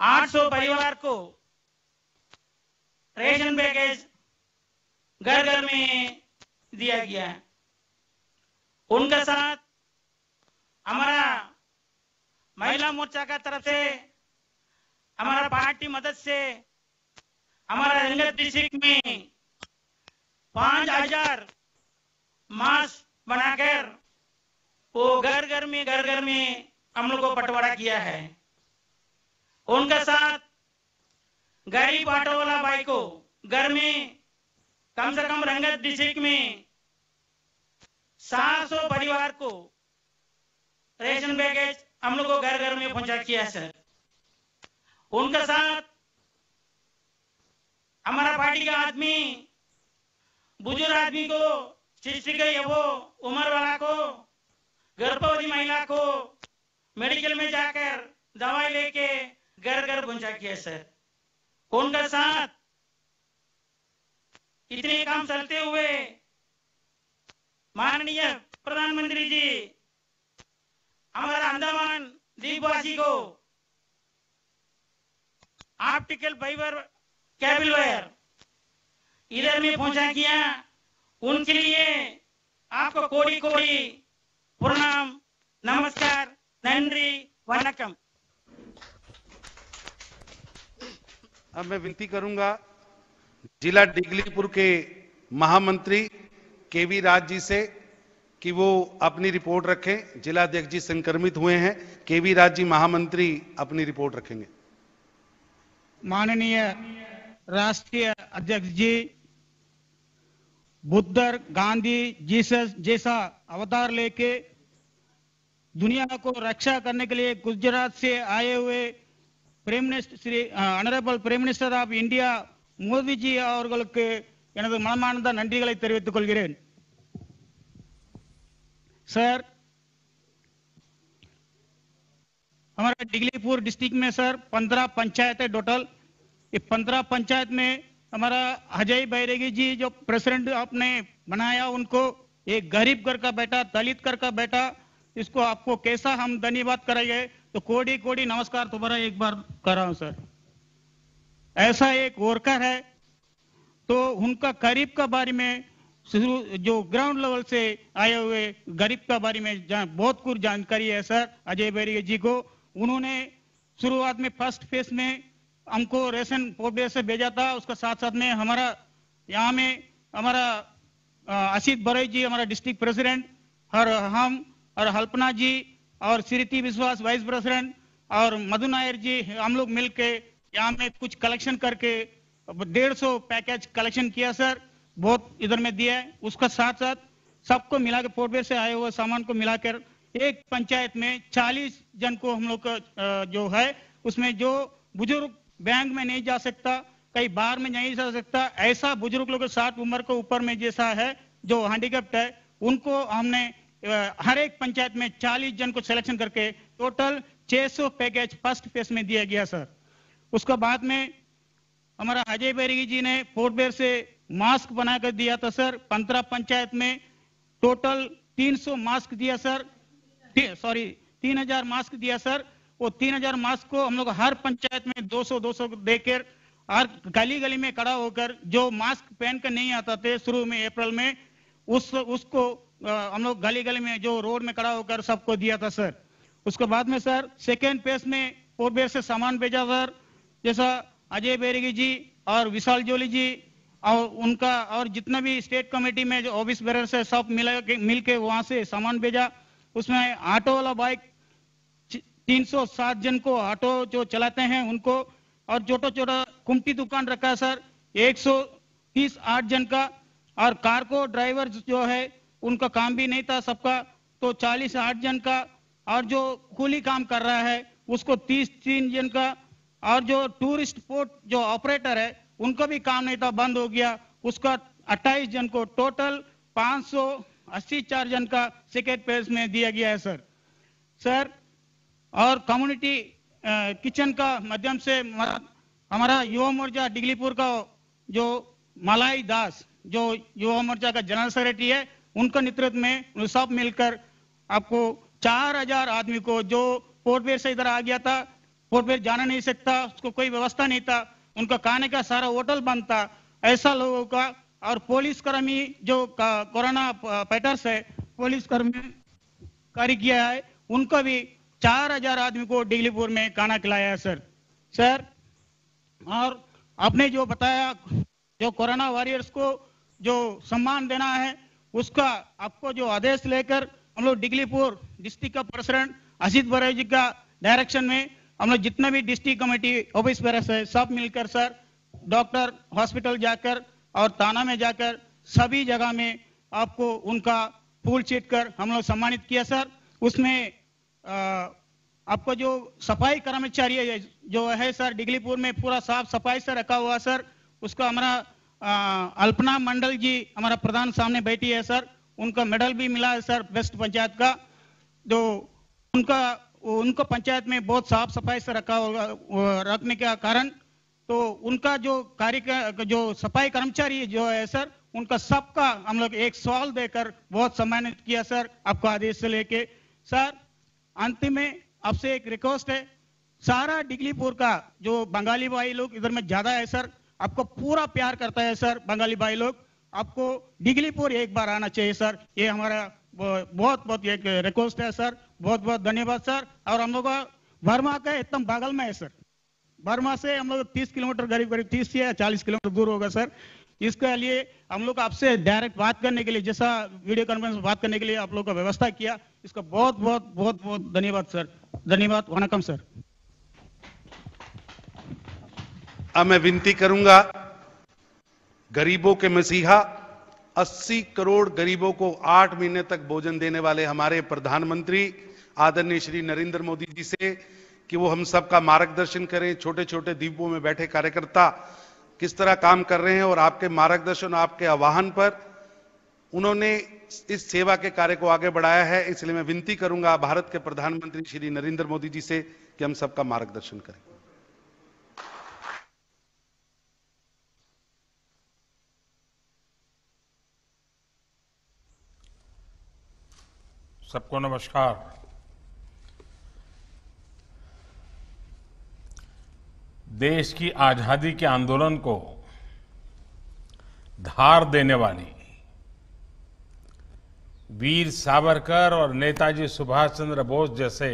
800 परिवार को रेशन पैकेज घर घर में दिया गया उनके साथ हमारा महिला मोर्चा का तरफ़ से, हमारा पार्टी मदद से, हमारा रंगत डिस्ट्रिक्ट में पाँच हज़ार मास्क बनाकर वो घर घर में घर घर में हम लोग को बंटवारा किया है। उनके साथ गरीब ऑटो वाला भाई को घर में कम से कम रंगत डिस्ट्रिक्ट में सात सौ परिवार को रेशन पैकेज हम लोग को घर घर में पहुँचा किया है, सर। उनके साथ हमारा पार्टी का आदमी बुज़ुर्ग आदमी को शिष्य गई वो उम्र वाला को, गर्भवती महिला को, मेडिकल में जाकर दवाई लेके घर घर पहुँचा किया, सर। उनके साथ इतने काम चलते हुए माननीय प्रधानमंत्री जी, हमारा अंडमान द्वीपवासी को ऑप्टिकल फाइबर केबल वायर इधर में पहुँचा किया उनके लिए आपको कोड़ी कोड़ी प्रणाम नमस्कार नंदी वनकम। अब मैं विनती करूँगा जिला डिगलीपुर के महामंत्री केवी राज जी से कि वो अपनी रिपोर्ट रखें। जिला अध्यक्ष जी संक्रमित हुए हैं केवी राज जी महामंत्री अपनी रिपोर्ट रखेंगे। माननीय राष्ट्रीय अध्यक्ष जी बुद्धर गांधी जीसस जैसा अवतार लेके दुनिया को रक्षा करने के लिए गुजरात से आए हुए prime minister Shri honourable prime minister of India Modiji அவர்களுக்கு எனது மனமார்ந்த நன்றிகளை தெரிவித்துக் கொள்கிறேன் सर हमारा डिगलीपुर डिस्ट्रिक्ट में सर पंद्रह पंचायत है टोटल ये पंद्रह पंचायत में हमारा अजय बैरेगी जी, जो प्रेसिडेंट आपने बनाया, उनको एक गरीब घर का बेटा, दलित घर का बेटा, इसको आपको कैसा हम धन्यवाद करेंगे तो कोड़ी कोड़ी नमस्कार तुम्हारा एक बार कर रहा हूँ, सर। ऐसा एक वर्कर है तो उनका गरीब का बारे में जो ग्राउंड लेवल से आए हुए गरीब का बारे में बहुत कुछ जानकारी है, सर, अजय बैरिया जी को। उन्होंने शुरुआत में फ़र्स्ट फ़ेज़ में हमको रेशन पोर्ट से भेजा था, उसका साथ साथ में हमारा यहाँ में हमारा असित बरई जी, हमारा डिस्ट्रिक्ट प्रेसिडेंट और हम और हल्पना जी और श्रीति विश्वास वाइस प्रेसिडेंट और मधु नायर जी, हम लोग मिलके यहाँ में कुछ कलेक्शन करके, डेढ़ सौ पैकेज कलेक्शन किया सर, बहुत इधर में दिया है उसका साथ साथ सबको मिला के पोर्टवेयर से आए हुए सामान को मिलाकर एक पंचायत में 40 जन को हम लोग का जो है, उसमें जो बुज़ुर्ग बैंक में नहीं जा सकता, कहीं बाहर में नहीं जा सकता, ऐसा बुज़ुर्ग लोग साठ उम्र के ऊपर में जैसा है, जो हैंडीकैप्ट है, उनको हमने हर एक पंचायत में 40 जन को सिलेक्शन करके टोटल 600 पैकेज फ़र्स्ट फ़ेज़ में दिया गया सर उसका बाद में हमारा अजय बैरगी जी ने पोर्टबेर से मास्क बनाकर दिया था सर पंद्रह पंचायत में टोटल 300 मास्क दिया सर सॉरी तीन हज़ार मास्क दिया सर वो तीन हज़ार मास्क को हम लोग हर पंचायत में 200 200 देकर हर गली गली में खड़ा होकर जो मास्क पहन कर नहीं आता थे शुरू में अप्रैल में, उस, उसको हम लोग गली गली में जो रोड में खड़ा होकर सबको दिया था, सर। उसके बाद में, सर सेकेंड फ़ेज़ में पोर्टबेर से सामान भेजा, सर। जैसा अजय बेरगी जी और विशाल जोली जी और उनका और जितना भी स्टेट कमेटी में जो ऑफ़िस बेरर से सब मिला मिल के वहाँ से सामान भेजा, उसमें ऑटो वाला बाइक तीन सौ सात जन को ऑटो जो चलाते हैं उनको और छोटा छोटा कुमटी दुकान रखा है, सर। एक आठ जन का और कार को ड्राइवर जो है, उनका काम भी नहीं था सबका। तो चालीस आठ जन का और जो कूली काम कर रहा है, उसको तीस तीन जन का और जो टूरिस्ट पोर्ट जो ऑपरेटर है, उनका भी काम नहीं था, बंद हो गया। उसका 28 जन को टोटल 580 चार जन का सेकेंड पेज में दिया गया है, सर। सर और कम्युनिटी किचन का माध्यम से हमारा- युवा मोर्चा डिगलीपुर का जो मलाई दास, जो युवा मोर्चा का जनरल सेक्रेटरी है, उनका नेतृत्व में सब मिलकर आपको चार हज़ार आदमी को जो पोर्टवेयर से इधर आ गया था पोर्टवेयर जाना नहीं सकता उसको कोई व्यवस्था नहीं था, उनका खाने का सारा होटल बंद था, ऐसा लोगों का और पुलिस कर्मी जो कोरोना पैटर्स है पुलिस कर्मी कार्य किया है, उनका भी चार हज़ार आदमी को डिगलीपुर में खाना खिलाया सर। सर, और आपने जो बताया जो कोरोना वॉरियर्स को जो सम्मान देना है, उसका आपको जो आदेश लेकर हम लोग डिगलीपुर डिस्ट्रिक्ट का प्रेसिडेंट असित बराई जी का डायरेक्शन में हम लोग जितना भी डिस्ट्रिक्ट कमेटी ऑफ़िस बेरस है सब मिलकर, सर, डॉक्टर, हॉस्पिटल जाकर और थाना में जाकर सभी जगह में आपको उनका फूल छीट कर हम लोग सम्मानित किया, सर। उसमें आपको जो सफ़ाई कर्मचारी है, जो है सर, डिगलीपुर में पूरा साफ़ सफ़ाई से रखा हुआ सर, उसका हमारा अल्पना मंडल जी हमारा प्रधान सामने बैठी है सर, उनका मेडल भी मिला है सर बेस्ट पंचायत का, जो उनका, उनको पंचायत में बहुत साफ़ सफ़ाई से रखा रखने का कारण तो उनका जो कार्य जो सफ़ाई कर्मचारी जो है सर, उनका सबका हम लोग एक सवाल देकर बहुत सम्मानित किया सर, आपको आदेश से लेके। सर अंतिम में आपसे एक रिक्वेस्ट है। सारा डिगलीपुर का जो बंगाली भाई लोग, इधर में ज़्यादा है सर, आपको पूरा प्यार करता है सर, बंगाली भाई लोग। आपको डिगलीपुर एक बार आना चाहिए सर। ये हमारा बहुत बहुत एक रिक्वेस्ट है सर। बहुत बहुत धन्यवाद सर। और हम लोग वर्मा का एकदम बगल में है सर। बर्मा से हम लोग 30 किलोमीटर करीब करीब 30 या 40 किलोमीटर दूर होगा सर। इसके लिए हम लोग आपसे डायरेक्ट बात करने के लिए, जैसा वीडियो कॉन्फ्रेंस बात करने के लिए आप लोग का व्यवस्था किया। इसका बहुत बहुत बहुत बहुत धन्यवाद, सर। धन्यवाद। वनकम सर। अब मैं विनती करूँगा, गरीबों के मसीहा 80 करोड़ गरीबों को आठ महीने तक भोजन देने वाले हमारे प्रधानमंत्री, आदरणीय श्री नरेंद्र मोदी जी से, कि वो हम सबका मार्गदर्शन करें छोटे छोटे द्वीपों में बैठे कार्यकर्ता, किस तरह काम कर रहे हैं और आपके मार्गदर्शन आपके आह्वान पर, उन्होंने इस सेवा के कार्य को आगे बढ़ाया है, इसलिए मैं विनती करूँगा भारत के प्रधानमंत्री श्री नरेंद्र मोदी जी से कि हम सबका मार्गदर्शन करें। सबको नमस्कार। देश की आज़ादी के आंदोलन को धार देने वाली वीर सावरकर और नेताजी सुभाष चंद्र बोस जैसे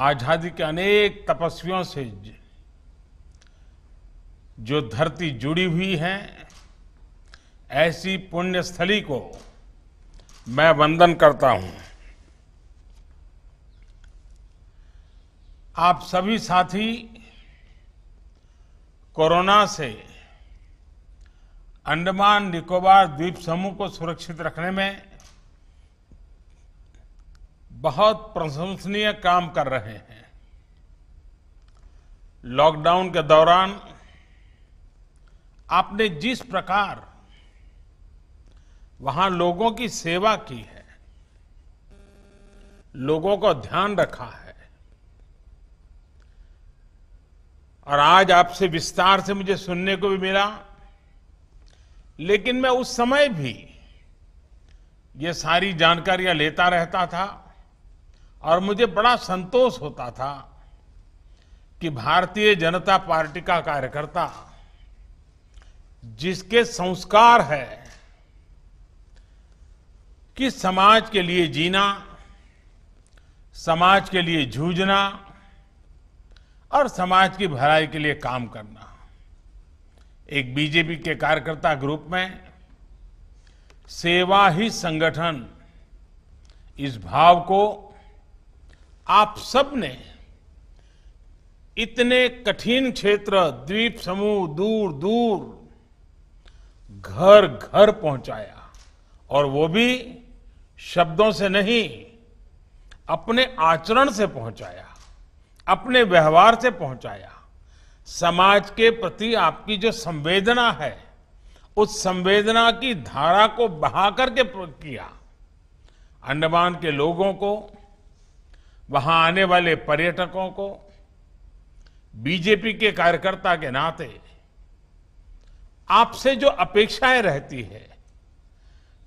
आज़ादी के अनेक तपस्वियों से जो धरती जुड़ी हुई है, ऐसी पुण्य स्थली को मैं वंदन करता हूँ। आप सभी साथी कोरोना से अंडमान निकोबार द्वीप समूह को सुरक्षित रखने में बहुत प्रशंसनीय काम कर रहे हैं। लॉकडाउन के दौरान आपने जिस प्रकार वहाँ लोगों की सेवा की है, लोगों को ध्यान रखा है, और आज आपसे विस्तार से मुझे सुनने को भी मिला लेकिन मैं उस समय भी ये सारी जानकारियाँ लेता रहता था और मुझे बड़ा संतोष होता था कि भारतीय जनता पार्टी का कार्यकर्ता जिसके संस्कार है कि समाज के लिए जीना, समाज के लिए जूझना और समाज की भलाई के लिए काम करना। एक बीजेपी के कार्यकर्ता ग्रुप में सेवा ही संगठन इस भाव को आप सबने इतने कठिन क्षेत्र, द्वीप समूह, दूर दूर, घर घर पहुँचाया। और वो भी शब्दों से नहीं, अपने आचरण से पहुँचाया, अपने व्यवहार से पहुँचाया। समाज के प्रति आपकी जो संवेदना है, उस संवेदना की धारा को बहा करके किया। अंडमान के लोगों को, वहाँ आने वाले पर्यटकों को, बीजेपी के कार्यकर्ता के नाते, आपसे जो अपेक्षाएँ रहती है,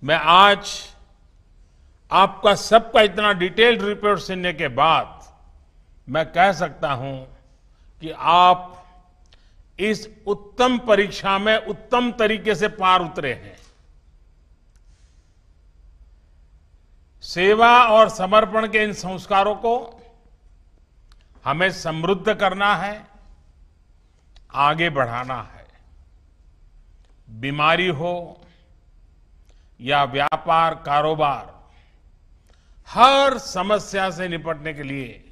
मैं आज आपका सबका इतना डिटेल्ड रिपोर्ट सुनने के बाद मैं कह सकता हूँ कि आप इस उत्तम परीक्षा में उत्तम तरीके से पार उतरे हैं। सेवा और समर्पण के इन संस्कारों को हमें समृद्ध करना है, आगे बढ़ाना है। बीमारी हो या व्यापार, कारोबार, हर समस्या से निपटने के लिए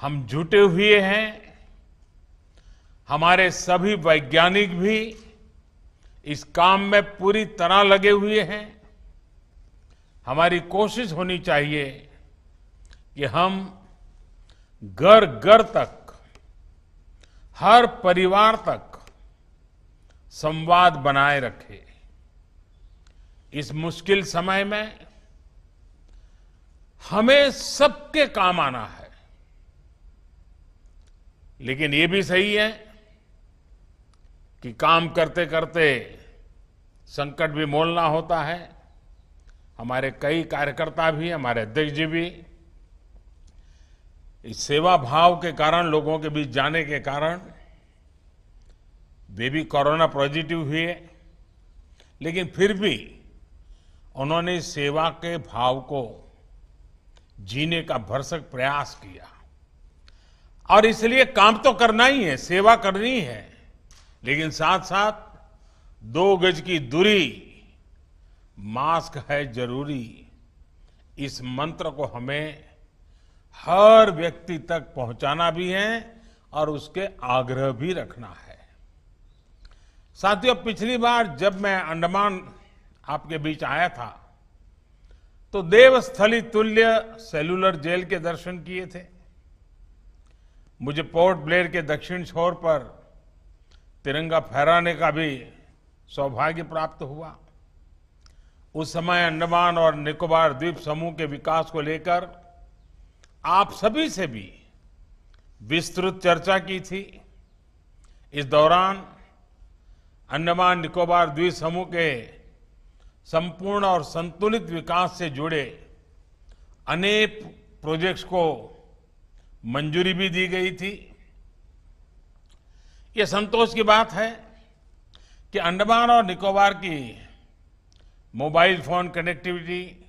हम जुटे हुए हैं। हमारे सभी वैज्ञानिक भी इस काम में पूरी तरह लगे हुए हैं। हमारी कोशिश होनी चाहिए कि हम घर घर तक, हर परिवार तक संवाद बनाए रखें। इस मुश्किल समय में हमें सबके काम आना है। लेकिन ये भी सही है कि काम करते करते संकट भी मोलना होता है। हमारे कई कार्यकर्ता भी, हमारे अध्यक्ष जी भी इस सेवा भाव के कारण, लोगों के बीच जाने के कारण वे भी कोरोना पॉजिटिव हुए। लेकिन फिर भी उन्होंने सेवा के भाव को जीने का भरसक प्रयास किया। और इसलिए काम तो करना ही है, सेवा करनी है। लेकिन साथ साथ दो गज की दूरी मास्क है ज़रूरी। इस मंत्र को हमें हर व्यक्ति तक पहुंचाना भी है और उसके आग्रह भी रखना है। साथियों, पिछली बार जब मैं अंडमान आपके बीच आया था तो देवस्थली तुल्य सेलुलर जेल के दर्शन किए थे। मुझे पोर्ट ब्लेयर के दक्षिण छोर पर तिरंगा फहराने का भी सौभाग्य प्राप्त हुआ। उस समय अंडमान और निकोबार द्वीप समूह के विकास को लेकर आप सभी से भी विस्तृत चर्चा की थी। इस दौरान अंडमान निकोबार द्वीप समूह के संपूर्ण और संतुलित विकास से जुड़े अनेक प्रोजेक्ट्स को मंजूरी भी दी गई थी। ये संतोष की बात है कि अंडमान और निकोबार की मोबाइल फ़ोन कनेक्टिविटी,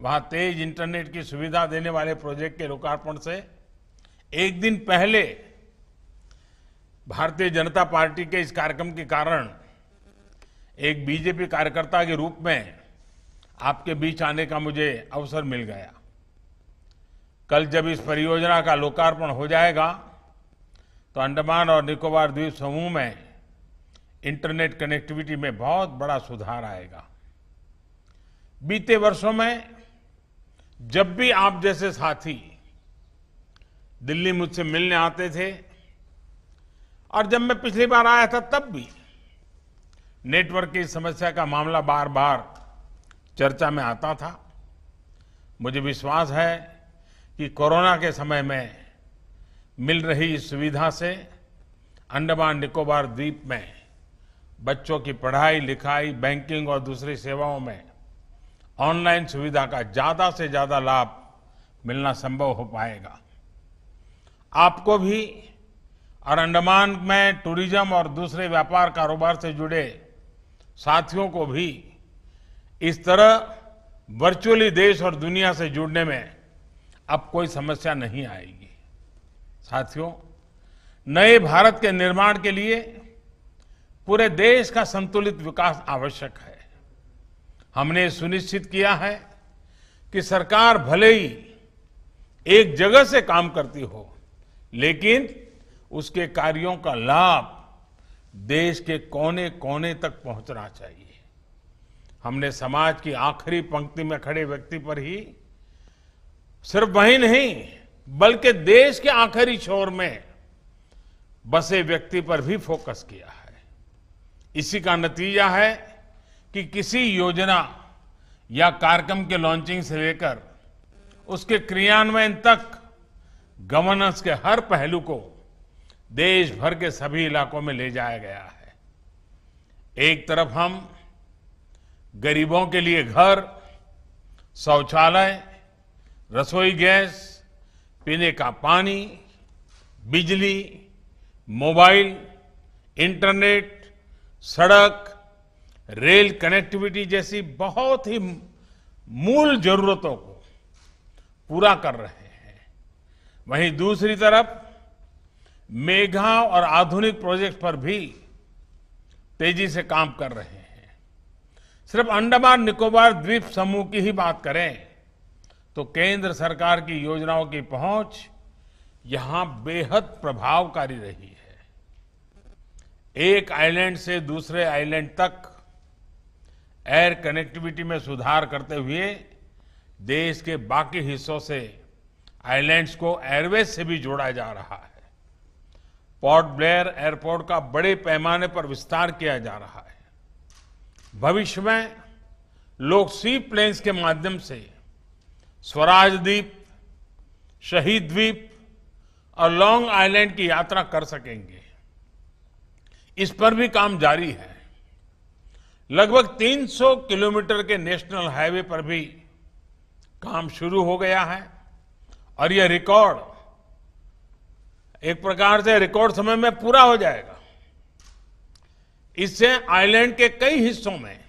वहाँ तेज इंटरनेट की सुविधा देने वाले प्रोजेक्ट के लोकार्पण से एक दिन पहले भारतीय जनता पार्टी के इस कार्यक्रम के कारण एक बीजेपी कार्यकर्ता के रूप में आपके बीच आने का मुझे अवसर मिल गया। कल जब इस परियोजना का लोकार्पण हो जाएगा तो अंडमान और निकोबार द्वीप समूह में इंटरनेट कनेक्टिविटी में बहुत बड़ा सुधार आएगा। बीते वर्षों में जब भी आप जैसे साथी दिल्ली मुझसे मिलने आते थे और जब मैं पिछली बार आया था तब भी नेटवर्क की समस्या का मामला बार बार चर्चा में आता था। मुझे विश्वास है कि कोरोना के समय में मिल रही इस सुविधा से अंडमान निकोबार द्वीप में बच्चों की पढ़ाई, लिखाई, बैंकिंग और दूसरी सेवाओं में ऑनलाइन सुविधा का ज़्यादा से ज़्यादा लाभ मिलना संभव हो पाएगा। आपको भी और अंडमान में टूरिज़्म और दूसरे व्यापार कारोबार से जुड़े साथियों को भी इस तरह वर्चुअली देश और दुनिया से जुड़ने में अब कोई समस्या नहीं आएगी। साथियों, नए भारत के निर्माण के लिए पूरे देश का संतुलित विकास आवश्यक है। हमने सुनिश्चित किया है कि सरकार भले ही एक जगह से काम करती हो, लेकिन उसके कार्यों का लाभ देश के कोने कोने तक पहुँचना चाहिए। हमने समाज की आखिरी पंक्ति में खड़े व्यक्ति पर ही सिर्फ़ वही नहीं बल्कि देश के आखिरी छोर में बसे व्यक्ति पर भी फोकस किया है। इसी का नतीजा है कि किसी योजना या कार्यक्रम के लॉन्चिंग से लेकर उसके क्रियान्वयन तक गवर्नेंस के हर पहलू को देश भर के सभी इलाकों में ले जाया गया है। एक तरफ़ हम गरीबों के लिए घर, शौचालय, रसोई गैस पीने का पानी, बिजली, मोबाइल, इंटरनेट, सड़क, रेल कनेक्टिविटी जैसी बहुत ही मूल जरूरतों को पूरा कर रहे हैं। वहीं दूसरी तरफ़, मेघा और आधुनिक प्रोजेक्ट पर भी तेज़ी से काम कर रहे हैं। सिर्फ़ अंडमान निकोबार द्वीप समूह की ही बात करें तो केंद्र सरकार की योजनाओं की पहुँच यहाँ बेहद प्रभावकारी रही है। एक आइलैंड से दूसरे आइलैंड तक एयर कनेक्टिविटी में सुधार करते हुए देश के बाकी हिस्सों से आइलैंड्स को एयरवेज से भी जोड़ा जा रहा है। पोर्ट ब्लेयर एयरपोर्ट का बड़े पैमाने पर विस्तार किया जा रहा है। भविष्य में लोग सी प्लेन्स के माध्यम से स्वराज द्वीप, शहीद द्वीप और लॉन्ग आइलैंड की यात्रा कर सकेंगे। इस पर भी काम जारी है। लगभग 300 किलोमीटर के नेशनल हाईवे पर भी काम शुरू हो गया है और यह रिकॉर्ड एक प्रकार से रिकॉर्ड समय में पूरा हो जाएगा। इससे आइलैंड के कई हिस्सों में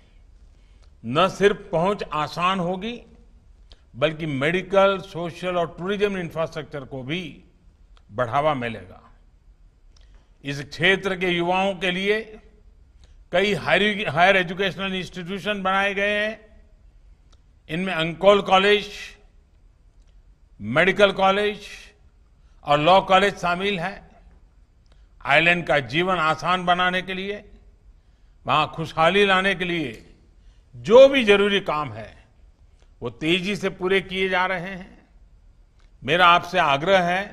न सिर्फ़ पहुँच आसान होगी बल्कि मेडिकल, सोशल और टूरिज़्म इंफ्रास्ट्रक्चर को भी बढ़ावा मिलेगा। इस क्षेत्र के युवाओं के लिए कई हायर एजुकेशनल इंस्टीट्यूशन बनाए गए हैं। इनमें अंकोल कॉलेज मेडिकल कॉलेज और लॉ कॉलेज शामिल है। आइलैंड का जीवन आसान बनाने के लिए, वहाँ खुशहाली लाने के लिए जो भी ज़रूरी काम है वो तेज़ी से पूरे किए जा रहे हैं। मेरा आपसे आग्रह है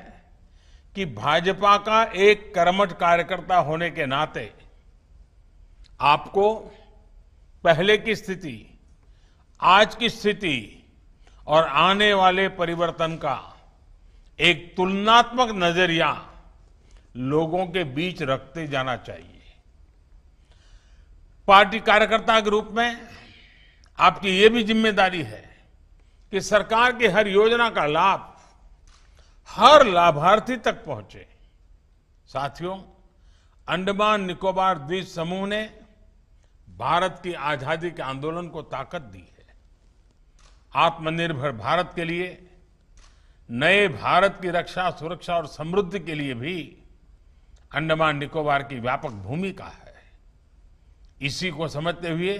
कि भाजपा का एक कर्मठ कार्यकर्ता होने के नाते आपको पहले की स्थिति, आज की स्थिति और आने वाले परिवर्तन का एक तुलनात्मक नज़रिया लोगों के बीच रखते जाना चाहिए। पार्टी कार्यकर्ता के रूप में आपकी ये भी ज़िम्मेदारी है कि सरकार की हर योजना का लाभ हर लाभार्थी तक पहुँचे। साथियों, अंडमान निकोबार द्वीप समूह ने भारत की आज़ादी के आंदोलन को ताकत दी है। आत्मनिर्भर भारत के लिए, नए भारत की रक्षा, सुरक्षा और समृद्धि के लिए भी अंडमान निकोबार की व्यापक भूमिका है। इसी को समझते हुए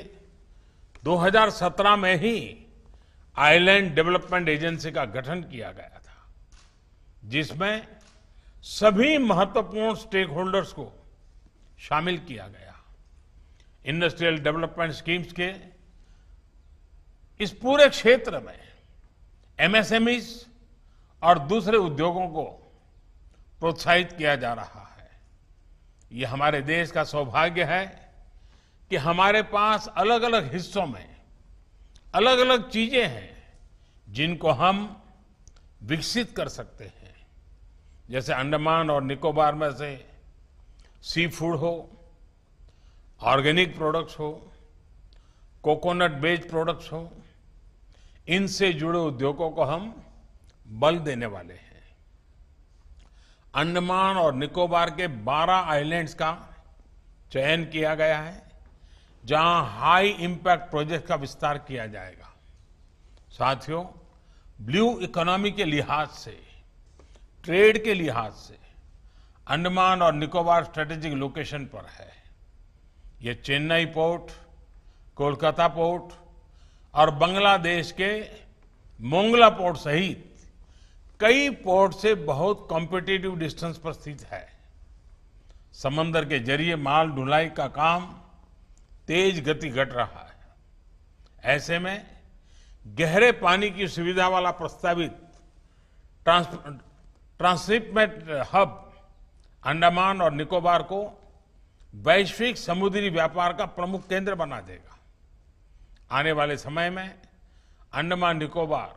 2017 में ही आइलैंड डेवलपमेंट एजेंसी का गठन किया गया था, जिसमें सभी महत्वपूर्ण स्टेक होल्डर्स को शामिल किया गया। इंडस्ट्रियल डेवलपमेंट स्कीम्स के इस पूरे क्षेत्र में एमएसएमईज और दूसरे उद्योगों को प्रोत्साहित किया जा रहा है। ये हमारे देश का सौभाग्य है कि हमारे पास अलग अलग हिस्सों में अलग अलग चीज़ें हैं जिनको हम विकसित कर सकते हैं। जैसे अंडमान और निकोबार में से सी फ़ूड हो ऑर्गेनिक प्रोडक्ट्स हो कोकोनट बेस्ड प्रोडक्ट्स हो, इनसे जुड़े उद्योगों को हम बल देने वाले हैं। अंडमान और निकोबार के 12 आइलैंड्स का चयन किया गया है। जहाँ हाई इंपैक्ट प्रोजेक्ट का विस्तार किया जाएगा। साथियों ब्लू इकोनॉमी के लिहाज से ट्रेड के लिहाज से, अंडमान और निकोबार स्ट्रेटेजिक लोकेशन पर है। ये चेन्नई पोर्ट कोलकाता पोर्ट और बांग्लादेश के मोंगला पोर्ट सहित कई पोर्ट से बहुत कॉम्पिटिटिव डिस्टेंस पर स्थित है। समंदर के ज़रिए माल ढुलाई का काम तेज गति घट रहा है। ऐसे में गहरे पानी की सुविधा वाला प्रस्तावित ट्रांसशिपमेंट हब अंडमान और निकोबार को वैश्विक समुद्री व्यापार का प्रमुख केंद्र बना देगा। आने वाले समय में अंडमान निकोबार,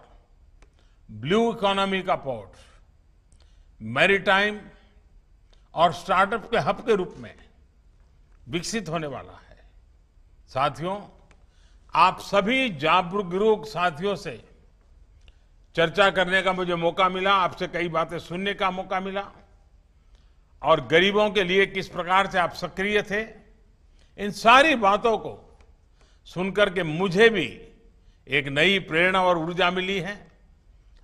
ब्लू इकोनॉमी का पोर्ट, मैरीटाइम और स्टार्टअप के हब के रूप में विकसित होने वाला है। साथियों, आप सभी जागरूक साथियों से चर्चा करने का मुझे मौका मिला, आपसे कई बातें सुनने का मौका मिला। और गरीबों के लिए किस प्रकार से आप सक्रिय थे, इन सारी बातों को सुनकर के मुझे भी एक नई प्रेरणा और ऊर्जा मिली है।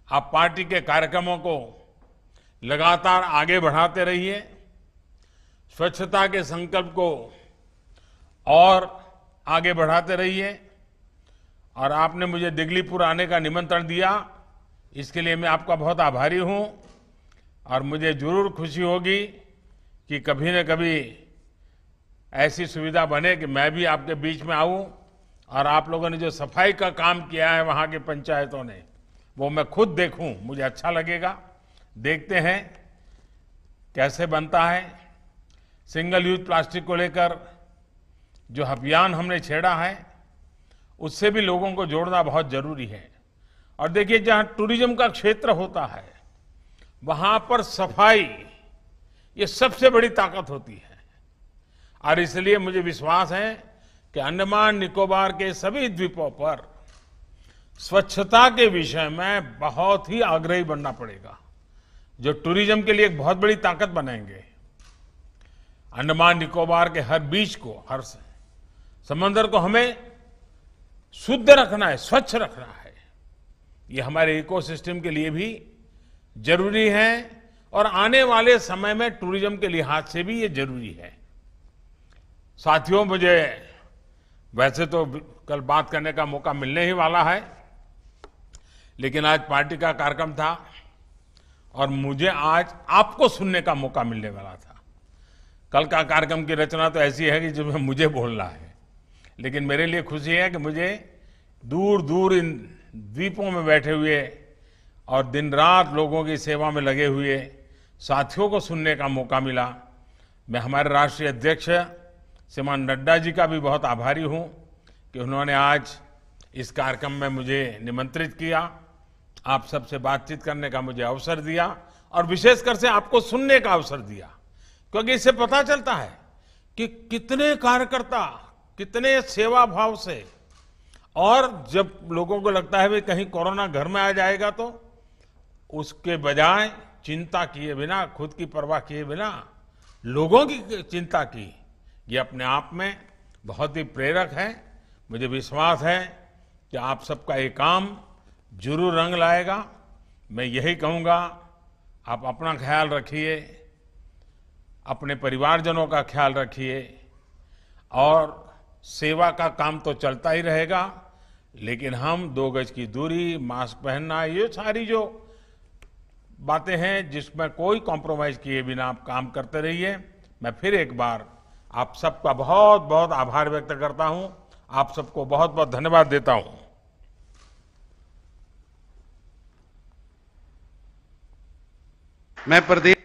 आप पार्टी के कार्यक्रमों को लगातार आगे बढ़ाते रहिए, स्वच्छता के संकल्प को और आगे बढ़ाते रहिए। और आपने मुझे दिगलीपुर आने का निमंत्रण दिया, इसके लिए मैं आपका बहुत आभारी हूँ। और मुझे ज़रूर खुशी होगी कि कभी न कभी ऐसी सुविधा बने कि मैं भी आपके बीच में आऊँ और आप लोगों ने जो सफ़ाई का काम किया है वहाँ की पंचायतों ने, वो मैं खुद देखूँ। मुझे अच्छा लगेगा। देखते हैं कैसे बनता है। सिंगल यूज़ प्लास्टिक को लेकर जो अभियान हमने छेड़ा है, उससे भी लोगों को जोड़ना बहुत ज़रूरी है। और देखिए, जहाँ टूरिज़्म का क्षेत्र होता है, वहाँ पर सफ़ाई, ये सबसे बड़ी ताकत होती है। और इसलिए मुझे विश्वास है कि अंडमान, निकोबार के सभी द्वीपों पर स्वच्छता के विषय में बहुत ही आग्रही बनना पड़ेगा, जो टूरिज़्म के लिए एक बहुत बड़ी ताकत बनेंगे अंडमान, निकोबार के हर बीच को, हर समंदर को हमें शुद्ध रखना है, स्वच्छ रखना है। ये हमारे इकोसिस्टम के लिए भी ज़रूरी है और आने वाले समय में टूरिज़्म के लिहाज से भी ये ज़रूरी है। साथियों, मुझे वैसे तो कल बात करने का मौका मिलने ही वाला है, लेकिन आज पार्टी का कार्यक्रम था और मुझे आज आपको सुनने का मौका मिलने वाला था। कल का कार्यक्रम की रचना तो ऐसी है कि जिसमें मुझे बोलना है। लेकिन मेरे लिए खुशी है कि मुझे दूर दूर इन द्वीपों में बैठे हुए और दिन रात लोगों की सेवा में लगे हुए साथियों को सुनने का मौका मिला। मैं हमारे राष्ट्रीय अध्यक्ष श्रीमान नड्डा जी का भी बहुत आभारी हूँ कि उन्होंने आज इस कार्यक्रम में मुझे निमंत्रित किया। आप सबसे बातचीत करने का मुझे अवसर दिया और विशेषकर से आपको सुनने का अवसर दिया। क्योंकि इससे पता चलता है कि कितने कार्यकर्ता कितने सेवा भाव से। और जब लोगों को लगता है भाई कहीं कोरोना घर में आ जाएगा तो उसके बजाय चिंता किए बिना, खुद की परवाह किए बिना लोगों की चिंता की। ये अपने आप में बहुत ही प्रेरक है। मुझे विश्वास है कि आप सबका ये काम ज़रूर रंग लाएगा। मैं यही कहूँगा, आप अपना ख्याल रखिए, अपने परिवारजनों का ख्याल रखिए और सेवा का काम तो चलता ही रहेगा, लेकिन हम दो गज की दूरी, मास्क पहनना, ये सारी जो बातें हैं जिसमें कोई कॉम्प्रोमाइज किए बिना आप काम करते रहिए। मैं फिर एक बार आप सबका बहुत बहुत आभार व्यक्त करता हूँ। आप सबको बहुत बहुत धन्यवाद देता हूँ। मैं प्रदेश